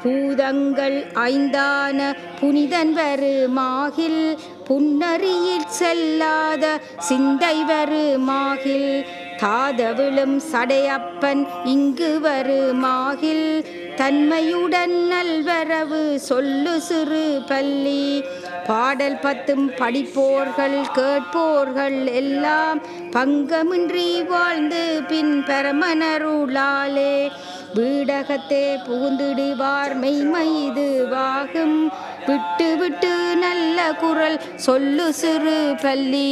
பூதங்கள் ஐந்தான புனிதன் வருமாகில் மாகில் செல்லாத சிந்தை வருமாகில் தாதவிழும் சடையப்பன் இங்கு வரு மாகில் தன்மையுடன் நல்வரவு சொல்லு சிறு பள்ளி. பாடல் பத்தும் படிப்போர்கள் கேட்போர்கள் எல்லாம் பங்கமின்றி வாழ்ந்து பின் பரமனருளாலே. வீடகத்தே புகுந்திடுவார் மெய்மை விட்டு விட்டு நல்ல குரல் சொல்லு சிறு பள்ளி.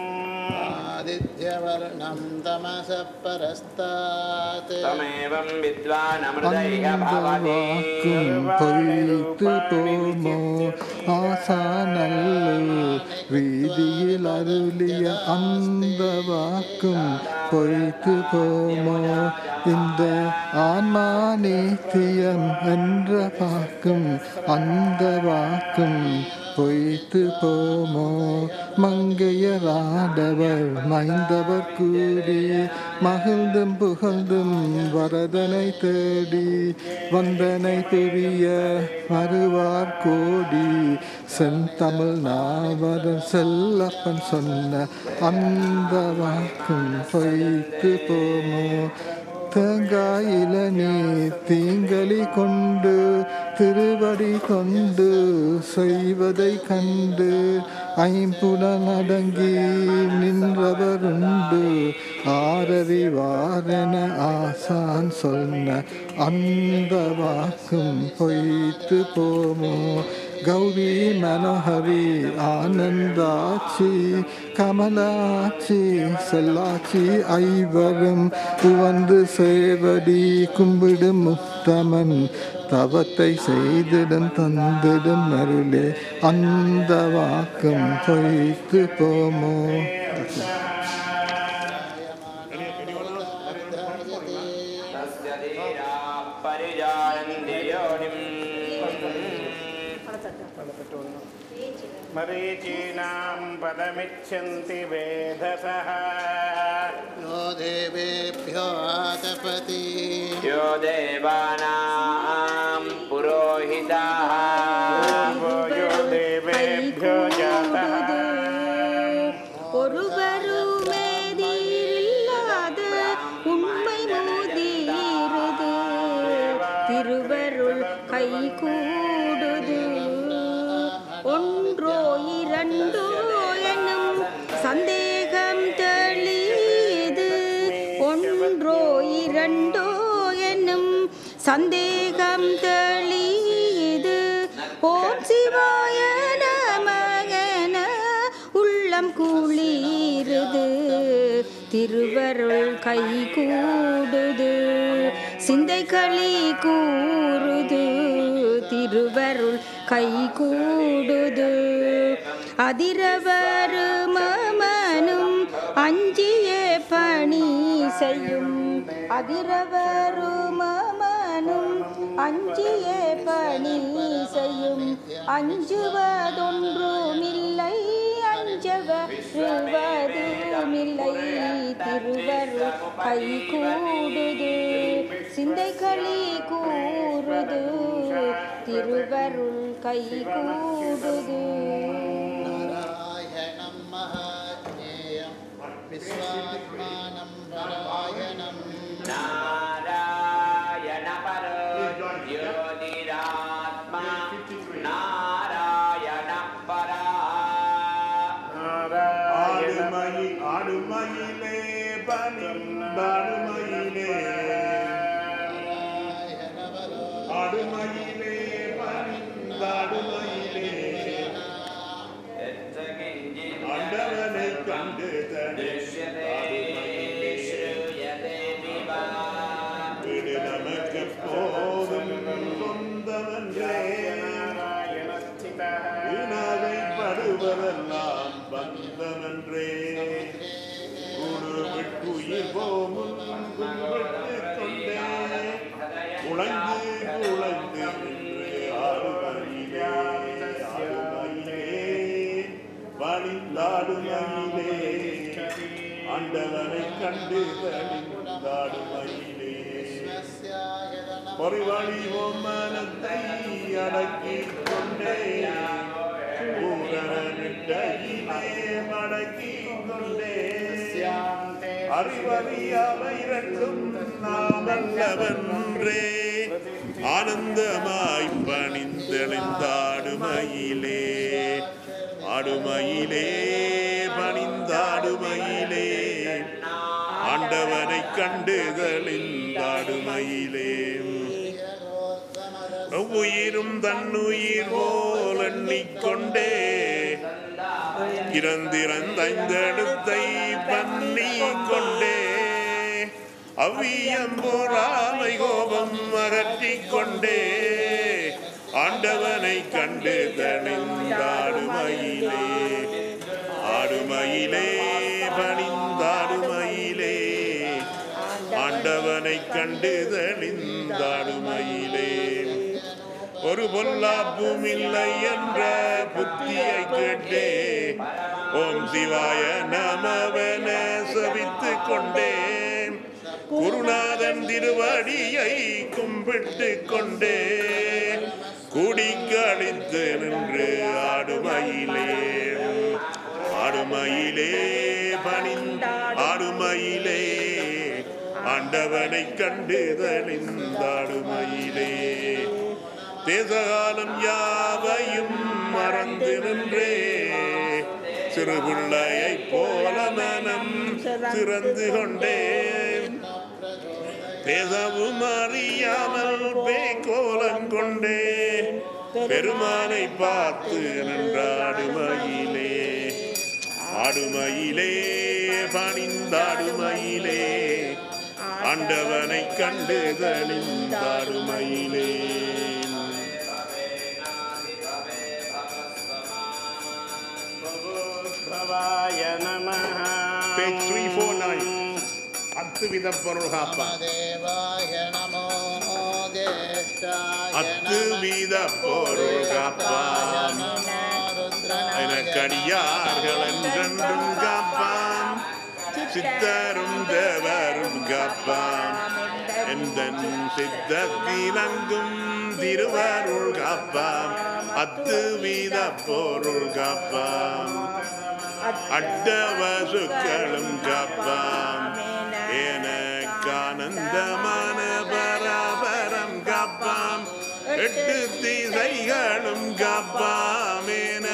आदित्यवर्णं तमसः परस्तात् तमेवं विद्वानमृदैः भवति பொய்த்து போமோ ஆசானல்லு வீதியில் அருளிய அந்த வாக்கும் பொய்த்து போமோ இந்த ஆன்மா நீத்தியம் என்ற வாக்கும் அந்த வாக்கும் பொய்த்து போமோ? மங்கையராடவர் மைந்தவர் கூடி மகிழ்ந்தும் புகழ்ந்தும் வரதனை தேடி வந்தனை புரிய வருவார் கோடி. செந்தமிழ் நாவரன் செல்லப்பன் சொன்ன அந்த வாக்கும் பொய்த்து போமோ? தேங்காயில நீர் தீங்களி கொண்டு திருவடி கொண்டு செய்வதை கண்டு ஐம்புலன் அடங்கி நின்றவருண்டு. ஆரறிவாரென ஆசான் சொன்ன அந்த வாக்கும் பொய்த்து போமோ? கௌரி மனோஹரி ஆனந்தாட்சி கமலாட்சி செல்லாட்சி ஐவரும் உவந்து சேவடி கும்பிடும் முத்தமன் தவத்தை செய்திடும் தந்திடும் அருளே அந்த வாக்கும் பொய்த்து போமோ. मरीचीनां पदमिच्छन्ति वेधसः। यो देवेभ्यो आतपति। यो देवानां पुरोहिताः சந்தேகம் தெளியது. ஓம் சிவாய நமகன. உள்ளம் குளிருது. திருவருள் கை கூடுது. சிந்தை களி கூறுது. திருவருள் கை கூடுது. அதிரவரு மமனும் அஞ்சியே பணி செய்யும். அதிரவரும் அஞ்சிய பணி செய்யும் அஞ்சுவதொன்றுமில்லை அஞ்சவருவதுமில்லை திருவரு கை கூடுது சிந்தைகளி கூறுது திருவருள் கை கூடுது விஸ்வாத்மானம் நாராயணம். கும்பிட்டு கொண்டே உழைந்து உழைந்து நின்று ஆடுமயிலே ஆடுமயிலே வழிந்தாடுமயிலே ஆண்டவனை கண்டு வழிந்தாடுமயிலே பொறிவழி மனத்தை அடக்கிக் கொண்டே பூரணமிட்டையிலே மடக்கிக் கொண்டே அறிவறியாவை இரண்டும் நாமல்லவன்றே. ஆனந்தமாய் பணிந்தெழுந்தாடுமையிலே. ஆடுமயிலே பணிந்தாடுமையிலே. ஆண்டவனை கண்டுதலிந்தாடுமையிலே உயிரும் தன்னுயிர் போல் எண்ணிக்கொண்டே. இறந்திறந்தழுத்தை பண்ணி கொண்டே. அவ்வியம் போராமை கோபம் அகற்றி கொண்டே. ஆண்டவனை கண்டு தணிந்தாடுமயிலே ஆடுமயிலே பணிந்தாடுமயிலே. ஆண்டவனை கண்டு தணிந்தாடுமயிலே ஒரு பொல்லாப்பும் இல்லை என்ற புத்தியை கேட்டே ஓம் சிவாய நமவன சபித்து கொண்டேன். குருநாதன் திருவடியை கும்பிட்டு கொண்டே கூடி கழித்து நின்று ஆடுமயிலே ஆடுமயிலே பணிந்த ஆடுமயிலே ஆண்டவனை கண்டு தணிந்தாடுமயிலே தேசகாலம் யாவையும் மறந்து நின்றே. சிறு பிள்ளையை போல மனம் சிறந்து கொண்டேன். பேசவும் அறியாமல் பேக்கோலம் கொண்டே. பெருமானை பார்த்து நின்றாடுமயிலே. ஆடுமயிலே பணிந்தாடுமயிலே. ஆண்டவனை கண்டு தணிந்தாடுமயிலே Page 349. அத்துவித பொருள் காப்பா. அத்துவித பொருள் காப்பான் எனக்கடியார்கள் என்றென்றும் காப்பான். சித்தரும் தேவரும் காப்பான். எந்தன் சித்தத்திலங்கும் திருவருள் காப்பாம் அத்துவித பொருள் காப்பாம் அட்டவசுக்களும் காப்பாம். எனக்கானந்தமான பராபரம் காப்பாம். எட்டு திசைகளும் காப்பாம். என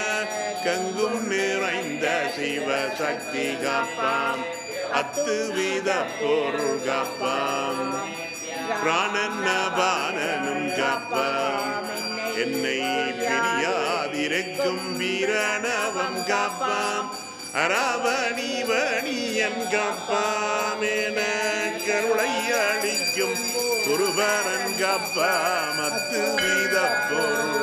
கங்கும் நிறைந்த சிவசக்தி காப்பாம். அத்துவித பொருள் காப்பாம். பிராணனபானனும் காப்பாம். என்னை பிரியாதிருக்கும் வீரணவம் காப்பாம். அராவணி வணியன் காப்பாம் என கருளை அளிக்கும் குருபரன் காப்பாம். அத்துவித பொருள்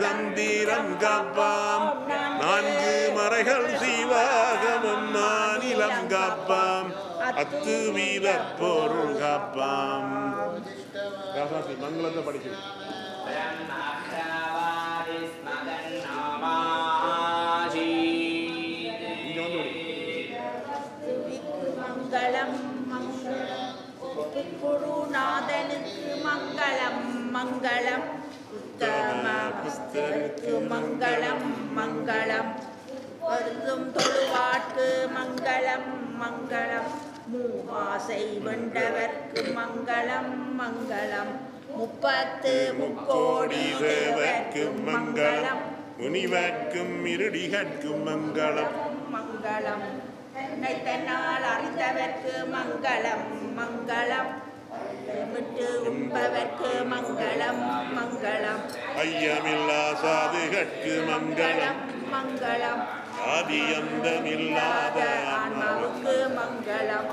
தந்திரம் காப்பாம். நான்கு மறைகள் சிவாகமம் மாநிலம் காப்பாம். அத்து வீர பொருள் காப்பாம். மங்களத்தை படிக்கிறேன். மங்களம் மங்களம். உத்தம பக்தருக்கு மங்களம் மங்களம். வருந்தும் தொழுவாட்கு மங்களம் மங்களம். மூவாசை வெண்டவர்க்கு மங்களம் மங்களம். முப்பத்து முக்கோடி தேவர்க்கு மங்களம். முனிவர்க்கும் இருடிகற்கும் மங்களம். மங்களம். என்னை தன்னால் அறிந்தவர்க்கு மங்களம் மங்களம். விட்டு உண்பவர்க்கு மங்களம் மங்களம். ஐயமில்லா சாதுகற்கு மங்களம். மங்களம். ஆதியந்தமில்லாத ஆன்மாவுக்கு மங்களம்.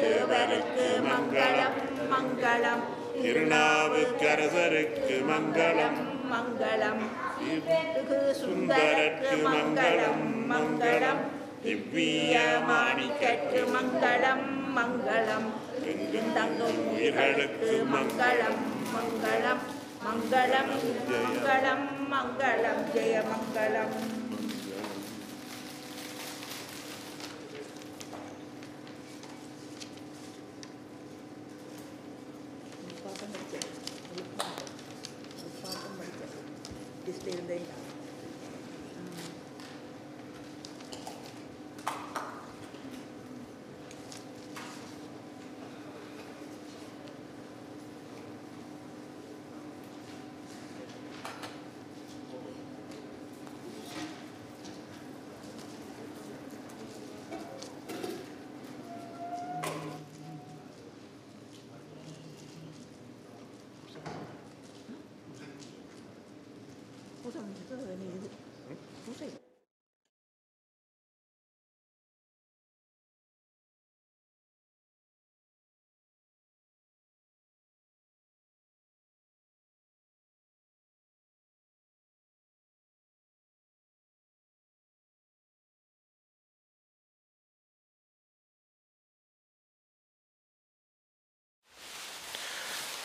தேவருக்கு மங்களம் மங்களம். திருநாவுக்கரசருக்கு மங்களம். மங்களம். சுந்தரக்கு மங்களம் மங்களம். திவ்ய மாணிக்கற்கு மங்களம் மங்களம். தங்கும் உயிர்களுக்கு மங்களம் மங்களம் மங்களம் மங்களம் மங்களம் ஜெய மங்களம்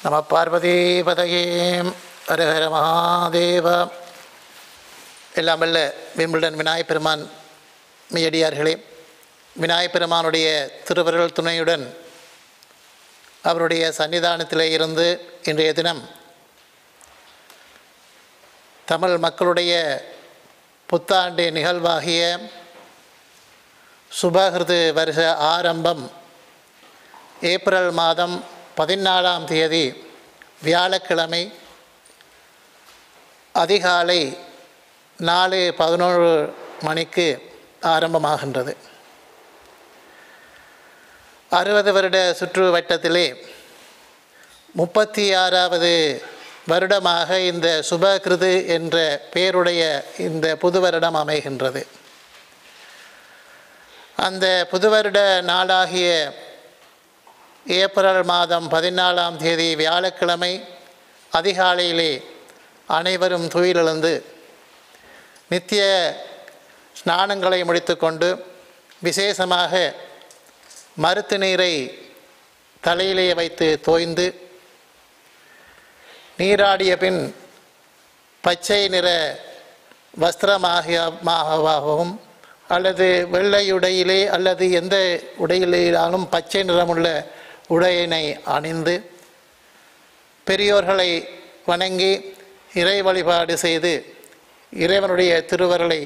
நம பார்வதி பதையே ஹரஹர மகாதேவ. எல்லாம் வல்ல விம்பிள்டன் விநாயகப் பெருமான் மெய்யடியார்களே விநாயகப் பெருமானுடைய திருவருள் துணையுடன் அவருடைய சன்னிதானத்திலே இருந்து இன்றைய தினம் தமிழ் மக்களுடைய புத்தாண்டு நிகழ்வாகிய சுபகிருது வருஷ ஆரம்பம் ஏப்ரல் மாதம் பதினாலாம் தேதி வியாழக்கிழமை அதிகாலை நாலு பதினோரு மணிக்கு ஆரம்பமாகின்றது. அறுபது வருட சுற்று வட்டத்திலே முப்பத்தி ஆறாவது வருடமாக இந்த சுபகிருது என்ற பெயருடைய இந்த புது வருடம் அமைகின்றது. அந்த புது வருட நாளாகிய ஏப்ரல் மாதம் பதினாலாம் தேதி வியாழக்கிழமை அதிகாலையிலே அனைவரும் துயிலிழந்து நித்திய ஸ்நானங்களை முடித்துக்கொண்டு விசேஷமாக மருத்து நீரை தலையிலே வைத்து தோய்ந்து நீராடிய பின் பச்சை நிற வஸ்திரமாகவும் அல்லது வெள்ளை உடையிலே அல்லது எந்த உடையிலாலும் பச்சை நிறமுள்ள உடையினை அணிந்து பெரியோர்களை வணங்கி இறை வழிபாடு செய்து இறைவனுடைய திருவருளை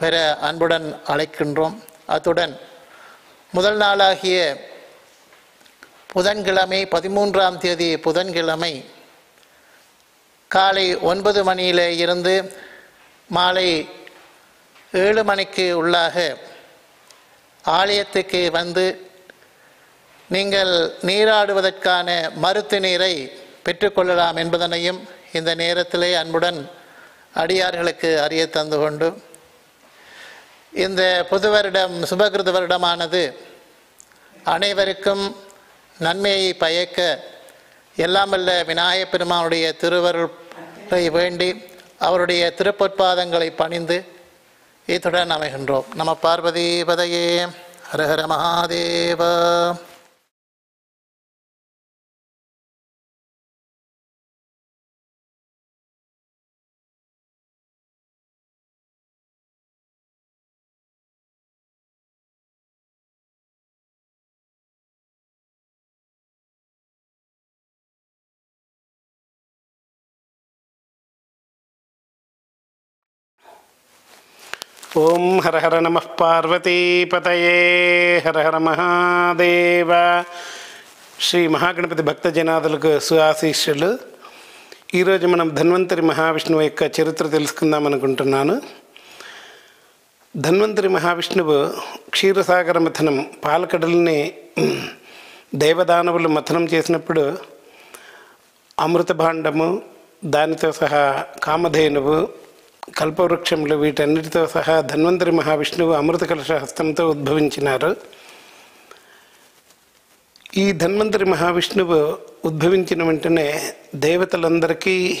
பெற அன்புடன் அழைக்கின்றோம். அத்துடன் முதல் நாளாகிய புதன்கிழமை பதிமூன்றாம் தேதி புதன்கிழமை காலை ஒன்பது மணியிலே இருந்து மாலை ஏழு மணிக்கு உள்ளாக ஆலயத்துக்கு வந்து நீங்கள் நீராடுவதற்கான மருத்து நீரை பெற்றுக்கொள்ளலாம் என்பதனையும் இந்த நேரத்திலே அன்புடன் அடியார்களுக்கு அறிய தந்து கொண்டு இந்த புது வருடம் சுபகிருத வருடமானது அனைவருக்கும் நன்மையை பயக்க எல்லாம் வல்ல விநாயகப் பெருமானுடைய திருவருளை வேண்டி அவருடைய திருப்பொற்பாதங்களை பணிந்து இத்துடன் அமைகின்றோம். நம பார்வதி பதையே ஹரஹர மகாதேவா. ఓం హర హర నమ పార్వతీపతయే హర హర మహాదేవ. శ్రీ మహాగణపతి భక్త జనాదులకు సుఆశీస్సులు. ఈరోజు మనం ధన్వంతరి మహావిష్ణువు యొక్క చరిత్ర తెలుసుకుందాం అనుకుంటున్నాను. ధన్వంతరి మహావిష్ణువు క్షీరసాగర మథనం పాలకడల్ని దేవదానవులు మథనం చేసినప్పుడు అమృత భాండము దానితో సహా కామధేనువు కల్పవృక్షములు వీటన్నిటితో సహా ధన్వంతరి మహావిష్ణువు అమృత కలశ హస్తంతో ఉద్భవించినారు. ఈ ధన్వంతరి మహావిష్ణువు ఉద్భవించిన వెంటనే దేవతలందరికీ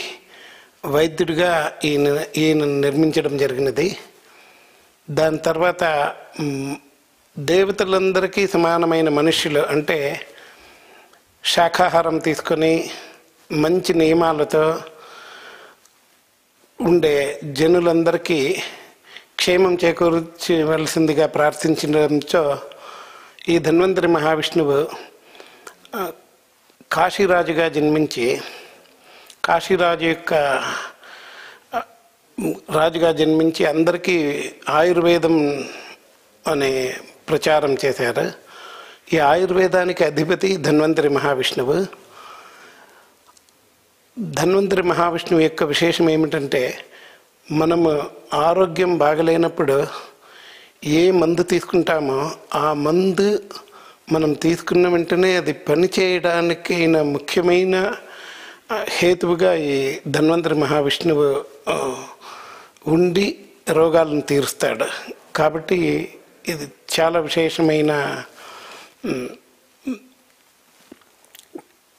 వైద్యుడిగా ఈయన ఈయన నిర్మించడం జరిగినది. దాని తర్వాత దేవతలందరికీ సమానమైన మనుష్యులు అంటే శాఖాహారం తీసుకొని మంచి నియమాలతో ఉండే జనులందరికీ క్షేమం చేకూర్చవలసిందిగా ప్రార్థించడంతో ఈ ధన్వంతరి మహావిష్ణువు కాశీరాజుగా జన్మించి కాశీరాజు యొక్క రాజుగా జన్మించి అందరికీ ఆయుర్వేదం అనే ప్రచారం చేశారు. ఈ ఆయుర్వేదానికి అధిపతి ధన్వంతరి మహావిష్ణువు. ధన్వంతరి మహావిష్ణువు యొక్క విశేషం ఏమిటంటే మనము ఆరోగ్యం బాగలేనప్పుడు ఏ మందు తీసుకుంటామో ఆ మందు మనం తీసుకున్న వెంటనే అది పని చేయడానికి ముఖ్యమైన హేతువుగా ఈ ధన్వంతరి మహావిష్ణువు ఉండి రోగాలను తీరుస్తాడు. కాబట్టి ఇది చాలా విశేషమైన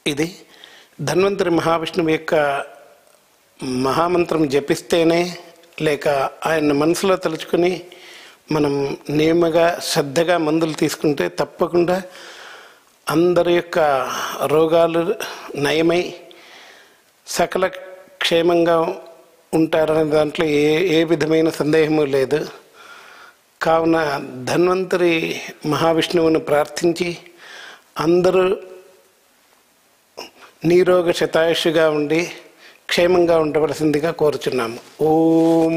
ఇది. ధన్వంతరి మహావిష్ణువు యొక్క మహామంత్రం జపిస్తేనే లేక ఆయన మనసులో తలుచుకొని మనం నియమగా శ్రద్ధగా మందులు తీసుకుంటే తప్పకుండా అందరి యొక్క రోగాలు నయమై సకల క్షేమంగా ఉంటారనే దాంట్లో ఏ ఏ విధమైన సందేహము లేదు. కావున ధన్వంతరి మహావిష్ణువును ప్రార్థించి అందరూ నీరోగ శతాయుషుగా ఉండి క్షేమంగా ఉండవలసిందిగా కోరుచున్నాము. ఓం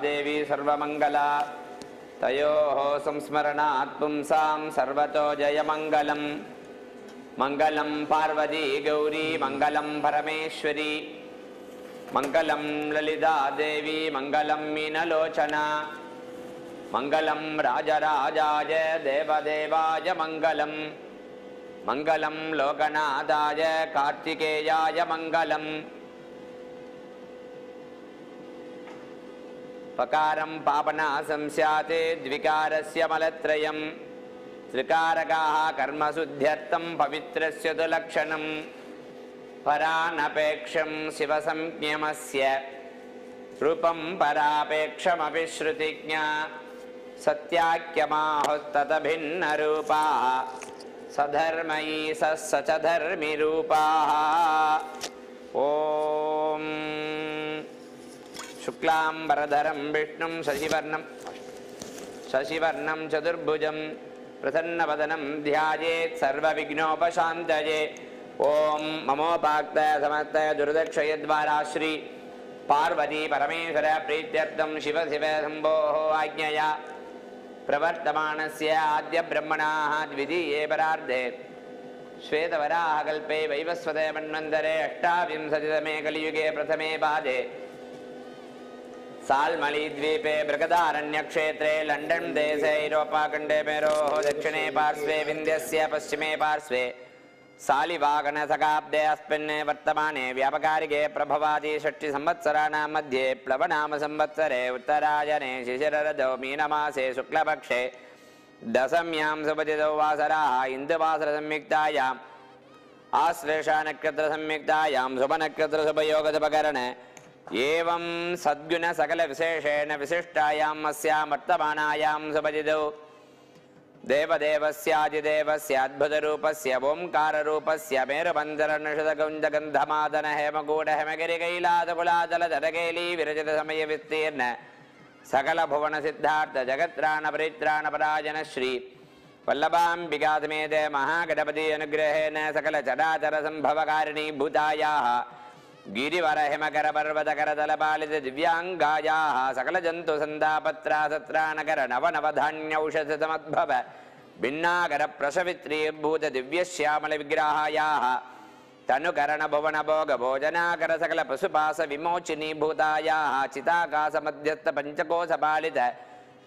देवी सर्वमङ्गला तयोः संस्मरणात् पुंसां सर्वतो जयमङ्गलम् मङ्गलं पार्वती गौरी मङ्गलं परमेश्वरी मङ्गलं ललिता देवी मङ्गलं मीनलोचना मङ्गलं राजराजाय देवदेवाय मङ्गलम् मङ्गलं लोकनाथाय कार्तिकेयाय मङ्गलम् पकारं पापनाशं स्यात् द्विकारस्य मलत्रयं। त्रिकारकाः कर्मशुद्ध्यर्थं पवित्रस्य तु लक्षणं परानपेक्षं शिवसंज्ञमस्य। रूपं परापेक्षमपि श्रुतिज्ञा सत्याख्यमाहुस्ततभिन्नरूपाः सधर्मयी स स च धर्मिरूपाः ॐ शुक्लाम्बरधरं विष्णुं शशिवर्णं शशिवर्णं चतुर्भुजं प्रसन्नवदनं ध्यायेत् सर्वविघ्नोपशान्तये ॐ ममोपाक्तय समस्तय दुर्दक्षयद्वारा श्री पार्वती परमेश्वर प्रीत्यर्थं शिव शिव शम्भोः आज्ञया प्रवर्तमानस्य आद्यब्रह्मणाः द्वितीये परार्धे श्वेतवराहकल्पे वैवस्वते मन्वन्तरे अष्टाविंशतितमे कलियुगे प्रथमे पादे साल्मलीद्वीपे बृगदारण्यक्षेत्रे लण्डन् देशे यूरोपाखण्डे मेरोः दक्षिणे पार्श्वे विन्ध्यस्य पश्चिमे पार्श्वे सालिवागणशकाब्दे अस्मिन् वर्तमाने व्यापकारिके प्रभवादि षष्टिसंवत्सराणां मध्ये प्लवनामसंवत्सरे उत्तरायणे शिशिररजौ मीनमासे शुक्लपक्षे दशम्यां सुपतितौ वासराः इन्दुवासरसंयुक्तायाम् ఏం సద్గుణ సకల విశేషేణ విశిష్టాయాం అస్యాం వర్తమానాయాం సుభజిదౌ దేవదేవస్యాదిదేవస్య అద్భుతరూపస్య ఓంకారరూపస్య మేరుబంధరణషుతగుంజగంధమాదన హేమగూఢ హేమగిరికైలాదకులాదలదరగైలీ విరచిత సమయ విస్తీర్ణ సకల భువన సిద్ధార్థ జగత్రాణ పరిత్రాణ పరాజన శ్రీ వల్లభాంబికాత్మేదే మహాగణపతి అనుగ్రహేణ సకల చరాచర సంభవకారిణీ భూతాయా ಗಿರಿವರ ಹಿಮಕರ ಪರ್ವತ ಕರ ಗಿರಿವರಹಿಮಕರಪರ್ವತಕರತಲಪಾಲಿತ ದಿವ್ಯಾಂಗಾಯಾ ಸಕಲ ಸಕಲಜಂತು ಸಂದಾಪತ್ರ ಸತ್ರಾನಕರ ನವನವಧಾನ್ಯೌಷಧತಮದ್ಭವ ಭಿನ್ನಾಕರ ಪ್ರಸವಿತ್ರೀಭೂತ ದಿವ್ಯಶ್ಯಾಮಲ ವಿಗ್ರಹಾಯಾ ತನುಕರಣ ಭುವನ ಭೋಗ ಭೋಜನಾಕರ ಸಕಲ ಪಶುಪಾಸ ವಿಮೋಚಿನೀಭೂತಾಯಾ ಚಿತಾಕಾಶ ಮಧ್ಯಸ್ಥ ಪಂಚಕೋಶ ಪಾಲಿತ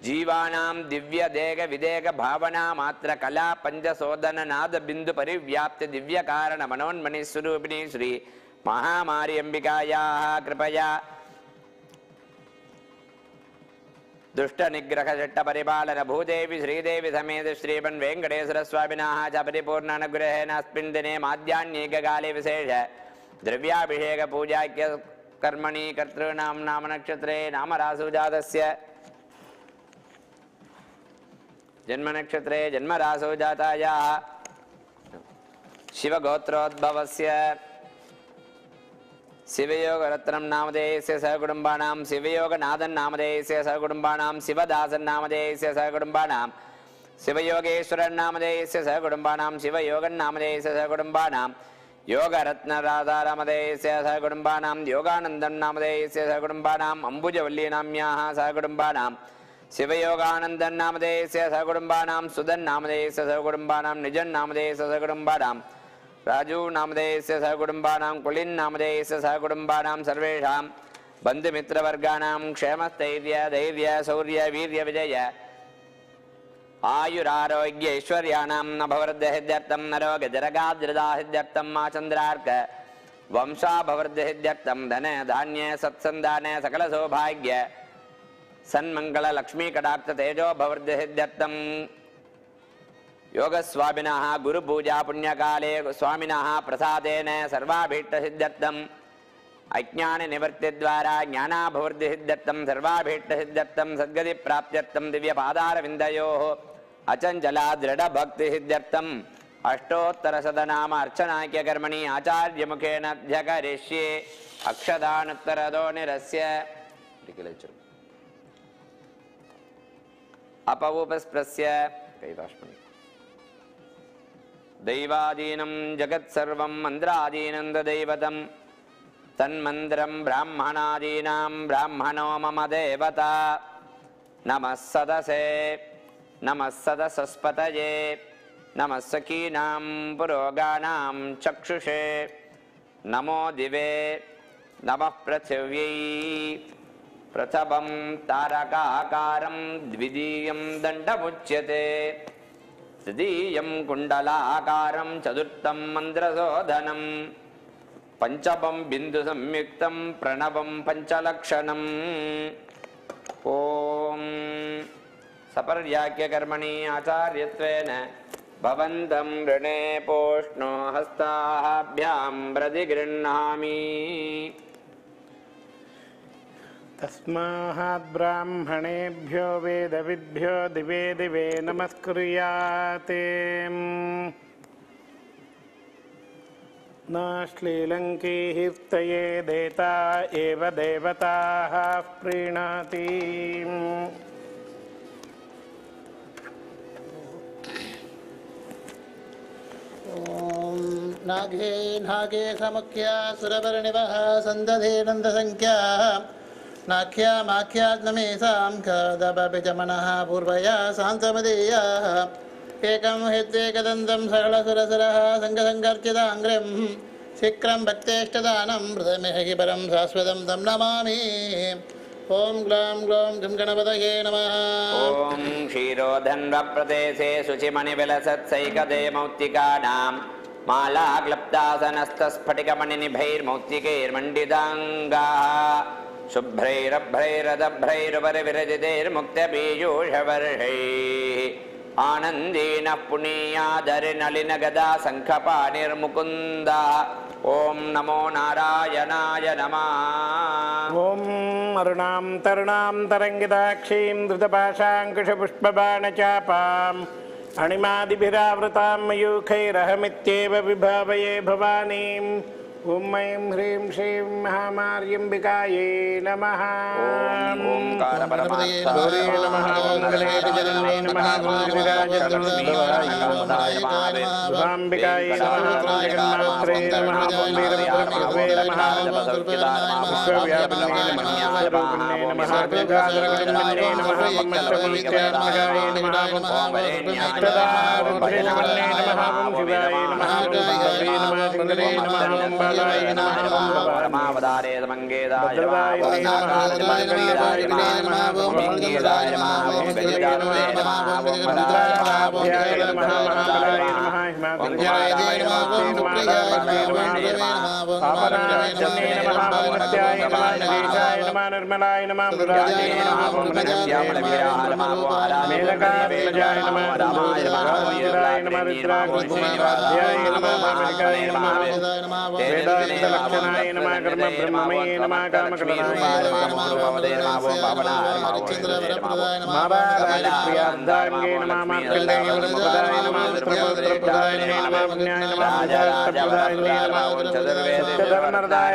ಜೀವಾನಾಂ ದಿವ್ಯ ದೇಗ ವಿದೇಗ ಭಾವನಾ ಮಾತ್ರ ಕಲಾ ಪಂಚಸೋದನ ನಾದ ಬಿಂದು ಪರಿವ್ಯಾಪ್ತಿ ದಿವ್ಯ ಕಾರಣ ಮನೋನ್ಮಣಿ ಸ್ವರೂಪಿಣಿ ಶ್ರೀ महामारी अम्बिकायाः कृपया। भूदेवी श्रीदेवी समेत श्रीमन् वेङ्कटेश्वरस्वामिनः च परिपूर्णानुग्रहेण अस्मिन् दिने माध्याह्निककाले विशेष द्रव्याभिषेकपूजाख्य कर्मणि कर्तॄणां नामनक्षत्रे नामरासुजातस्य। जन्मनक्षत्रे जन्मरासौ जातायाः शिवगोत्रोद्भवस्य சிவயோகரத்னம் நாமதேசிய சகுடும்பானாம் சிவயோகநாதன் நாமதேசிய சகுடும்பானாம் சிவதாசன் நாமதேசிய சகுடும்பானாம் சிவயோகேஸ்வரன் நாமதேசிய சகுடும்பானாம் சிவயோகன் நாமதேசிய சகுடும்பானாம் யோகரத்னராதாராமதேசிய சகுடும்பானாம் யோகானந்தம் நாமதேசிய சகுடும்பானாம் அம்புஜவல்லி நாமியாக சகுடும்பானாம் சிவயோகானந்தன் நாமதேசிய சகுடும்பானாம் சுதன் நாமதேசிய சகுடும்பானாம் நிஜன் நாமதேசிய சகுடும்பானாம் राजू नामधेयस्य सहकुटुम्बानां कुलिन् नामधेयस्य सहकुटुम्बानां सर्वेषां बन्धुमित्रवर्गाणां क्षेमस्थैर्य धैर्य शौर्य वीर्यविजय आयुरारोग्य ऐश्वर्याणां नभवृद्धिसिद्ध्यर्थं नरोगजरगाद्रदासिद्ध्यर्थं मा चन्द्रार्क वंशाभवृद्धिसिद्ध्यर्थं धन धान्य सत्सन्दान सकलसौभाग्य सन्मङ्गललक्ष्मीकटाक्षतेजो भवृद्धिसिद्ध्यर्थं योगस्वामिनः गुरुपूजा पुण्यकाले स्वामिनः प्रसादेन सर्वाभीष्टसिद्ध्यर्थम्। अज्ञाननिवृत्तिद्वारा ज्ञानाभिवृद्धिसिद्ध्यर्थं सर्वाभीष्टसिद्ध्यर्थं सद्गतिप्राप्त्यर्थं दिव्यपादारविन्दयोः अचञ्चला दृढभक्तिसिद्ध्यर्थम् अष्टोत्तरशतनाम अर्चनाख्यकर्मणि आचार्यमुखेन ध्यकरिष्ये अक्षदानुत्तरदो निरस्य। अपवुपस्प्रस्य कैवाष्मणि दैवादीनं जगत्सर्वं मन्द्रादीनं ददैवतं तन्मन्त्रं ब्राह्मणादीनां ब्राह्मणो मम देवता नमः सदसे नमः सदसस्पतये नमः सखीनां पुरोगानां चक्षुषे नमो दिवे नमः पृथिव्यै प्रथमं तारकाकारं द्वितीयं दण्डमुच्यते तृतीयं कुण्डलाकारं चतुर्थं मन्द्रशोधनं पञ्चमं बिन्दुसंयुक्तं प्रणवं पञ्चलक्षणम् ॐ सपर्याख्यकर्मणि आचार्यत्वेन भवन्तं ऋणे पोष्णो हस्ताभ्यां प्रतिगृह्णामि तस्मात् ब्राह्मणेभ्यो वेदविद्भ्यो दिवे दिवे नमस्कुर्याते। न श्लीलङ्की हीर्तये देता एव देवताः प्रीणाति। नागे नागे समुख्या सुरवर्णिवः सन्दधे नन्दसङ्ख्याः। नाख्या माख्याग्नमेषां कदपि च मनः पूर्वया शान्तमदीयाः एकं हित्वेकदन्तं सकलसुरसुरः सङ्गसङ्गर्चिताङ्ग्रिं शीघ्रं भक्तेष्टदानं मृतमेहि परं शाश्वतं तं नमामि ॐ ग्लां ग्लौं गं गणपतये नमः ॐ क्षीरोधन्वप्रदेशे शुचिमणिविलसत्सैकदे मौक्तिकानां मालाक्लप्तासनस्तस्फटिकमणिनिभैर्मौक्तिकैर्मण्डिताङ्गाः शुभ्रैरभ्रैरदभ्रैरुपरिविरजितैर्मुक्तपीयूषवर्षैः आनन्देन पुनीयादरिनलिनगदा शङ्खपाणिर्मुकुन्दा ॐ नमो नारायणाय नमः। ॐ अरुणां तरुणां तरङ्गिताक्षीं धृतपाशाङ्कुशपुष्पबाणचापाम्। अणिमादिभिरावृतां मयूखैरहमित्येव विभावये भवानीं ఓం ఐం హ్రీం శ్రీం మహామార్యంబికాయే నమ అంబికాయే నమః నమః परमावदारे समङ्गेदाय निर्मलाय नमः मृगाय नमः मेनकाय नमः रामाय नमः रुद्राय नमः रुद्राय नमः नमः नमः దండానందలక్షణాయ నమ కర్మ బ్రహ్మమయ నమ కామకలనాయ నమ మాబారాజప్రియాంగే నమ మార్కండేయ ప్రదాయ నమ ప్రదాయ నమ పుణ్యాయ నమ ఆచారప్రదాయ నమ సత్యధర్మరదాయ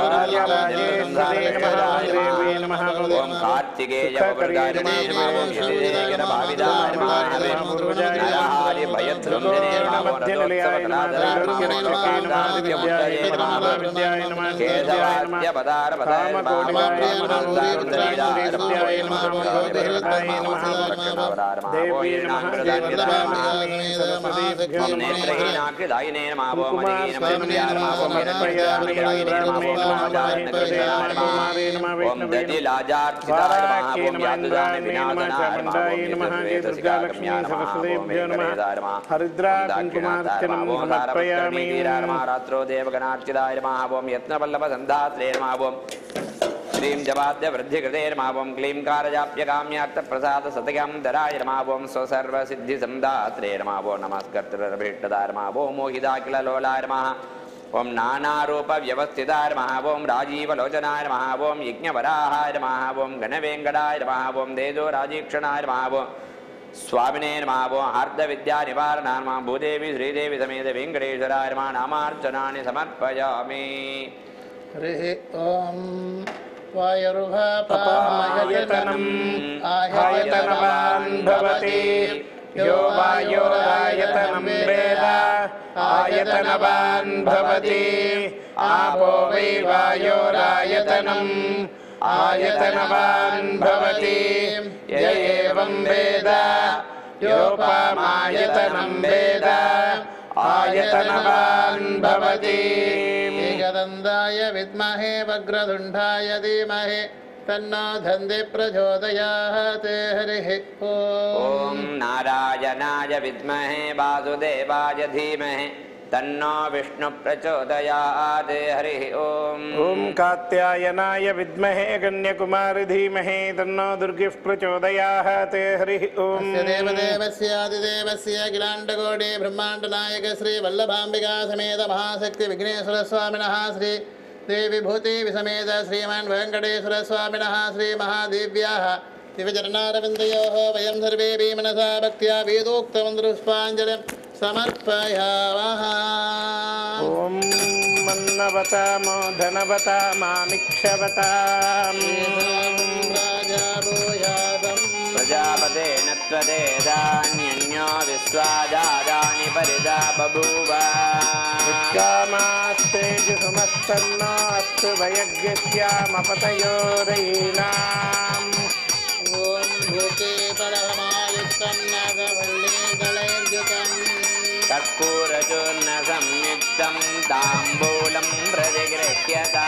नमः ब्रह्मविष्णुगात्मकाय नमः त्रिकालज्ञानसम्बन्धाय नमः ॐ भुवनेश्वरे नमः ദേവഗണാർച്ചിതായ മാവോം യത്നവല്ലഭ സന്ധാത്രേ മാവോം ശ്രീം ജപാദ്യ വൃദ്ധികൃതേ മാവോം ക്ലീം കാരജാപ്യകാമ്യാർത്ഥ പ്രസാദ സതകം ധരായ മാവോം സ്വസർവസിദ്ധി സന്ധാത്രേ മാവോ നമസ്കർത്തരഭീഷ്ടതാരമാവോ മോഹിതാഖില ലോലാരമാ महाविद्याय नमः केशवाय नमः कामकोटिकाय नमः रुद्राय नमः भगवदेवताय नमः देवी नमः देवताय सरस्वतीभ्यो नमः हरिद्रा कुङ्कुमार्चनं समर्पयामि रात्रो देवगणार्चिताय नमावों यत्नवल्लभसन्धात्रे नमावों श्रीं जपाद्य वृद्धिकृते नमावों क्लीं कारजाप्यकाम्यार्थप्रसादसतयां दराय नमावों स्वसर्वसिद्धिसन्धात्रे नमावो नमस्कर्तृभीष्टदाय नमावो मोहिदाखिललोलाय नमः ॐ नानारूपव्यवस्थिताय नमः ॐ राजीवलोचनाय नमः ॐ यज्ञवराहाय नमः ॐ गणवेङ्कटाय नमः ॐ देजो राजीक्षणाय नमः ॐ स्वामिने नमः ॐ आर्धविद्यानिवारणाय नमः भूदेवी श्रीदेवी समेत वेङ्कटेश्वराय नमः नामार्चनानि समर्पयामि हरिः ॐ वायुर्भापामयतनम् आयतनवान् भवति यो वायोरायतनं वेद आयतनवान् भवति आपो वै वायोरायतनम् आयतनवान् भवति य एवं वेद योपामायतनं वेद आयतनवान् भवति एकदन्ताय विद्महे वग्रदुण्डाय धीमहि तन्नो धन्दे प्रचोदयात् हरिः ॐ नारायणाय विद्महे वासुदेवाय धीमहि तन्नो विष्णुप्रचोदयात् हरिः ॐ ॐ कात्यायनाय विद्महे कन्याकुमारि धीमहि तन्नो दुर्गिः प्रचोदयात् हरिः ॐ अस्य देवदेवस्यादिदेवस्य अखिलाण्डकोटि ब्रह्माण्डनायक श्री वल्लभाम्बिका समेत महाशक्ति विघ्नेश्वरस्वामिनः श्री विसमेत श्रीमान् वेङ्कटेश्वरस्वामिनः श्रीमहादेव्याः शिवचरणारविन्दयोः वयं सर्वेपि मनसा भक्त्या वेदोक्तमन्त्रुष्पाञ्जलिं समर्पयामः। ॐ मन्नवतामो धनवतामामिक्षवताम् राजा भूयादम् प्रजापतेन त्वदेधान्यन्या विश्वादानि परिदा बभूव मास्तेजुगमस्तन्मास्तु वैद्यस्यामपतयोदैला परमायुक्तं नगवल् मङ्गलेद्रुतं तत्कूरजोर्न संविद्धं ताम्बूलं प्रतिगृह्यता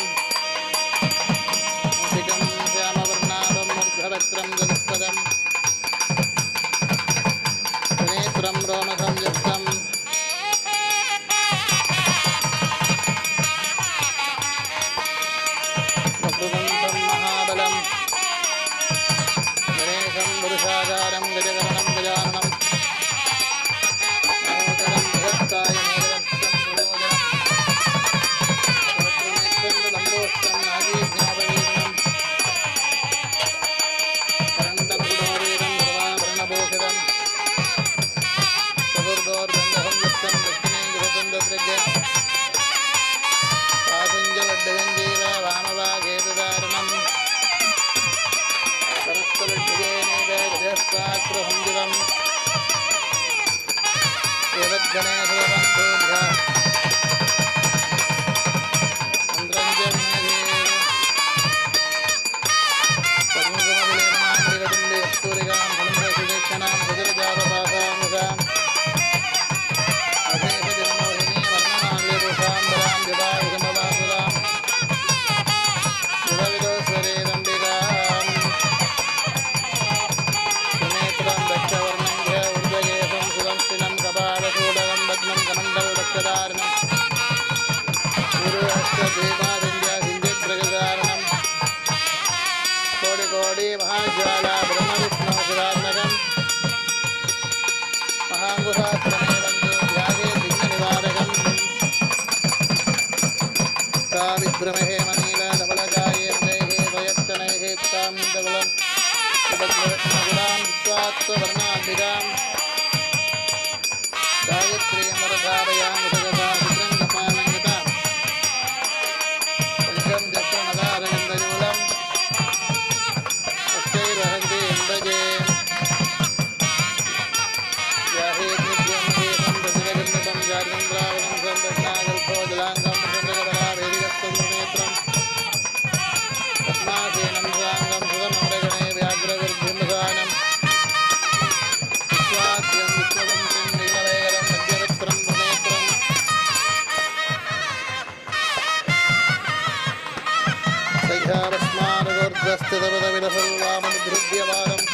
प्रस्तुतपदविदसर्वामनुधृव्यवादम्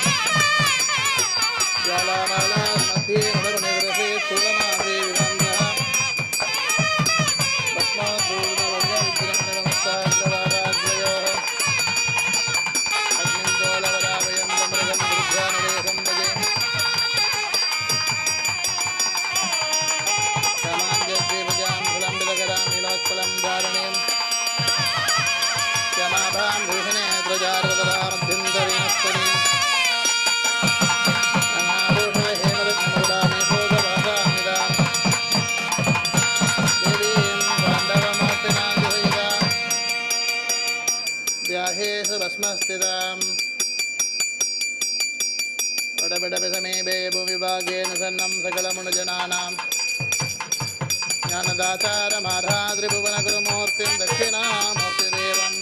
ज्वालामाला मध्ये मदरनिरसे सुरमादेवि संस्थिताम् वडबडपसमीपे भूमिभागेन सन्नं सकलमनुजनानां ज्ञानदातारमाधा त्रिभुवनगुरुमूर्तिं दक्षिणामूर्तिदेवं।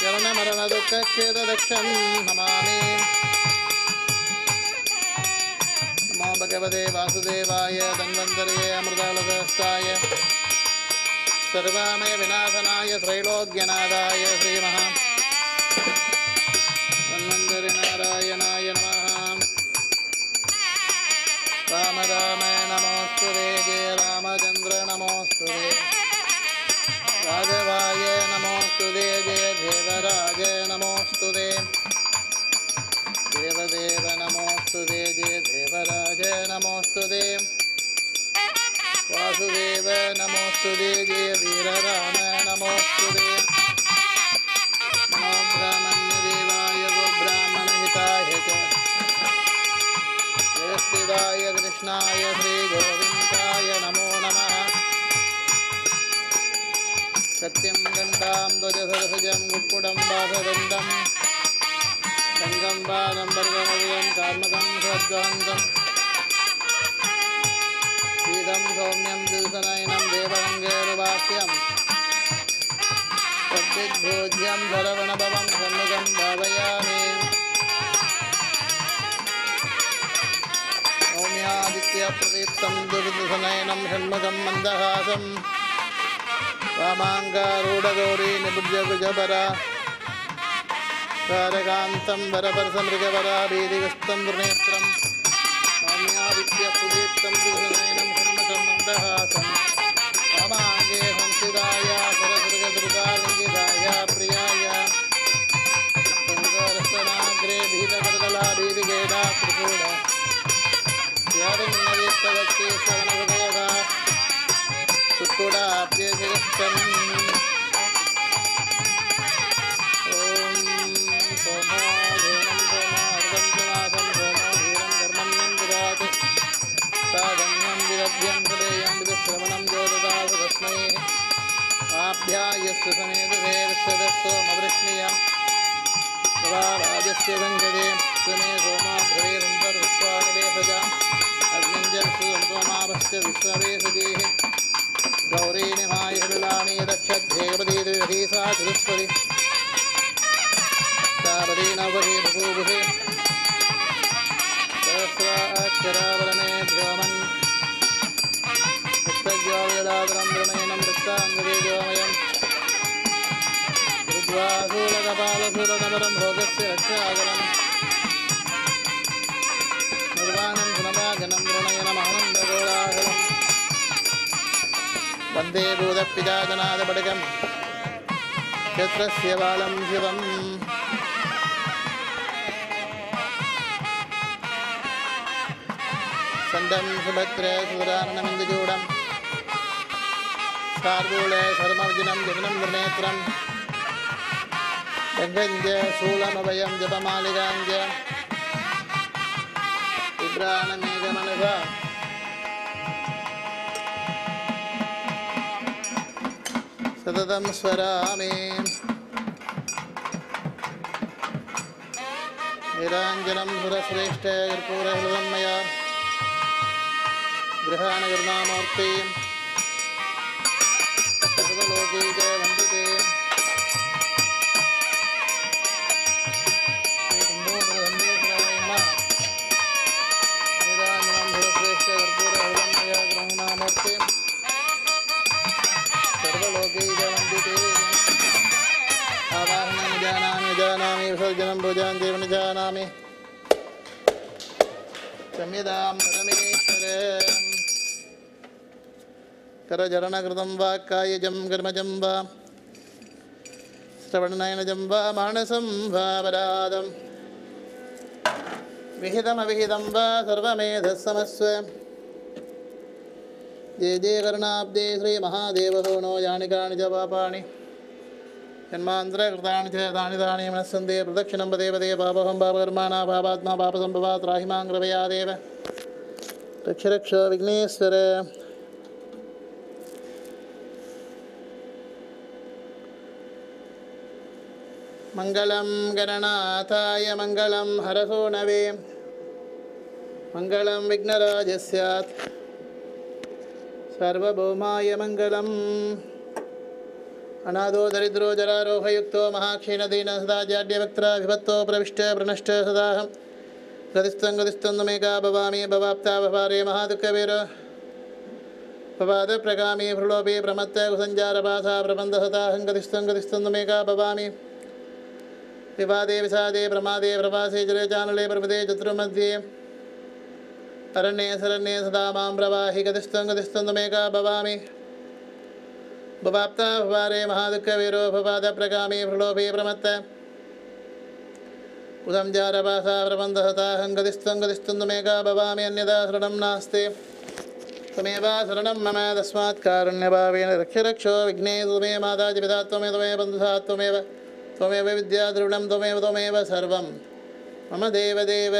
जलनमरणदुःखक्षेदक्षं नमामि। नमो भगवते वासुदेवाय तन्वन्तर्ये अमृतालदस्ताय सर्वामय विनाशनाय त्रैलोक्यनादाय श्रीमहा नमोऽस्तु ते जय वीरराम नमोऽस्तु ते नमो ब्राह्मण्यदेवाय गोब्राह्मणहिताय च। जयस्थिताय कृष्णाय, श्रीगोविन्दाय नमो नमः। सत्यं गण्डां ध्वजसरसजं गुक्कुडं वासदण्डं गङ्गं बालं वर्गमविदं कार्मकं सद्वहन्तं शीतं सौम्यं वाक्यं तद्दिग्भोज्यं धरवणभवं सन्मुखं भावयामि। सौम्यादित्यप्रदीप्तं दुर्दुसनयनं षण्मुखं मन्दहासं। वामाङ्गारूढगौरी निबुजगुजपरा कारकान्तं वरपरसमृगवरा भीतिगस्तं दुर्नेत्रं। सौम्यादित्यप्रदीप्तं दुर्दुसनयनं षण्मुखं मन्दहासम्। सर्वभागे संस्थिताय सरस्वतदुर्गालिङ्गिताय प्रियाय। शङ्करस्तनाग्रे भीतकरतलाभीतिकेदा त्रिपूड श्यादिन्नदीप्तभक्ति श्रवणभृतयदा सुक्कुडाप्यजगच्छन् अभ्यायस्य समेतदेवस्यदस्वमवृष्णीय सदा राजस्य गञ्जते स्वमे सोमा ब्रवेरन्तर्विश्वानिवेशजा अग्निञ्जर्षुमापस्य विश्ववेशदेः गौरीनिमाय बिलानि रक्षद्धेवदेवी सा चतुस्पति तारदीनवरे भूभु ुद्वासूलकपालसूलनवरं भोगस्य रक्षाकरम् निर्वाणं गुणवाजनं वृणयनमानन्दगोलाहरम् वन्दे भूतपिताजनादपटकम् क्षत्रस्य बालं शिवम् सण्डं सुभद्र सुराननमिन्दुचूडम् शार्दूले शर्मविजनं जगनं निर्नेत्रम् गङ्गञ्ज शूलमभयं जपमालिकाञ्ज विभ्राणमेघमनसा सततं स्वरामि निराञ्जनं सुरश्रेष्ठ कर्पूरहृदं मया गृहाणकरुणामूर्ति सर्वलोके च विसर्जनं पूजां देव न जानामि क्षम्यतां परमेश्वर करचरणकृतं वा कायजं कर्मजं वा श्रवणनयनजं वा मानसं वा नो यानि कानि च पापानि जन्मान्तरकृतानि च तानि तानि मनस्सन्ते। प्रदक्षिणं पदे पदे पापहं पापकर्माणा पापात्मा पापसम्भवात् राहिमां कृपयादेव रक्ष रक्ष विघ्नेश्वर। मङ्गलं गणनाथाय मङ्गलं हरसोणवे मङ्गलं विघ्नराजस्यात्। सर्वभौमाय मङ्गलम् अनादो दरिद्रो जरारोहयुक्तो महाक्षीणदीन सदा जाड्यवक्त्रा विभक्तो प्रविष्ट प्रणष्ट सदाहं। गतिस्तं गतिस्तं मेका भवामि, भवाप्ता भवारे महादुःखवीर। भवादप्रगामी प्रलोभे प्रमत्त कुसञ्जारपासा प्रबन्धसताहं गतिस्तं गतिस्तं मेका भवामि। विवादे, विषादे, प्रमादे, प्रवासे जले चानले प्रपदे चतुर्मध्ये। अरण्ये, शरण्ये सदा माँ प्रवाहि त्वमेका भवामि। भवाप्ता भवारे महादुःखवीरो भवादप्रगामी प्रलोभे प्रमत्त। उदं जारभासा प्रबन्धहताहं गतिस्त्वं गतिस्त्वं त्वमेका भवामि अन्यदा शरणं नास्ति। त्वमेव शरणं मम तस्मात् कारुण्यभावेन रक्ष रक्षो विघ्ने त्वमे माता च पिता त्वमेव बन्धुधा त्वमेव त्वमेव विद्या द्रविणं त्वमेव त्वमेव सर्वं। मम देवदेव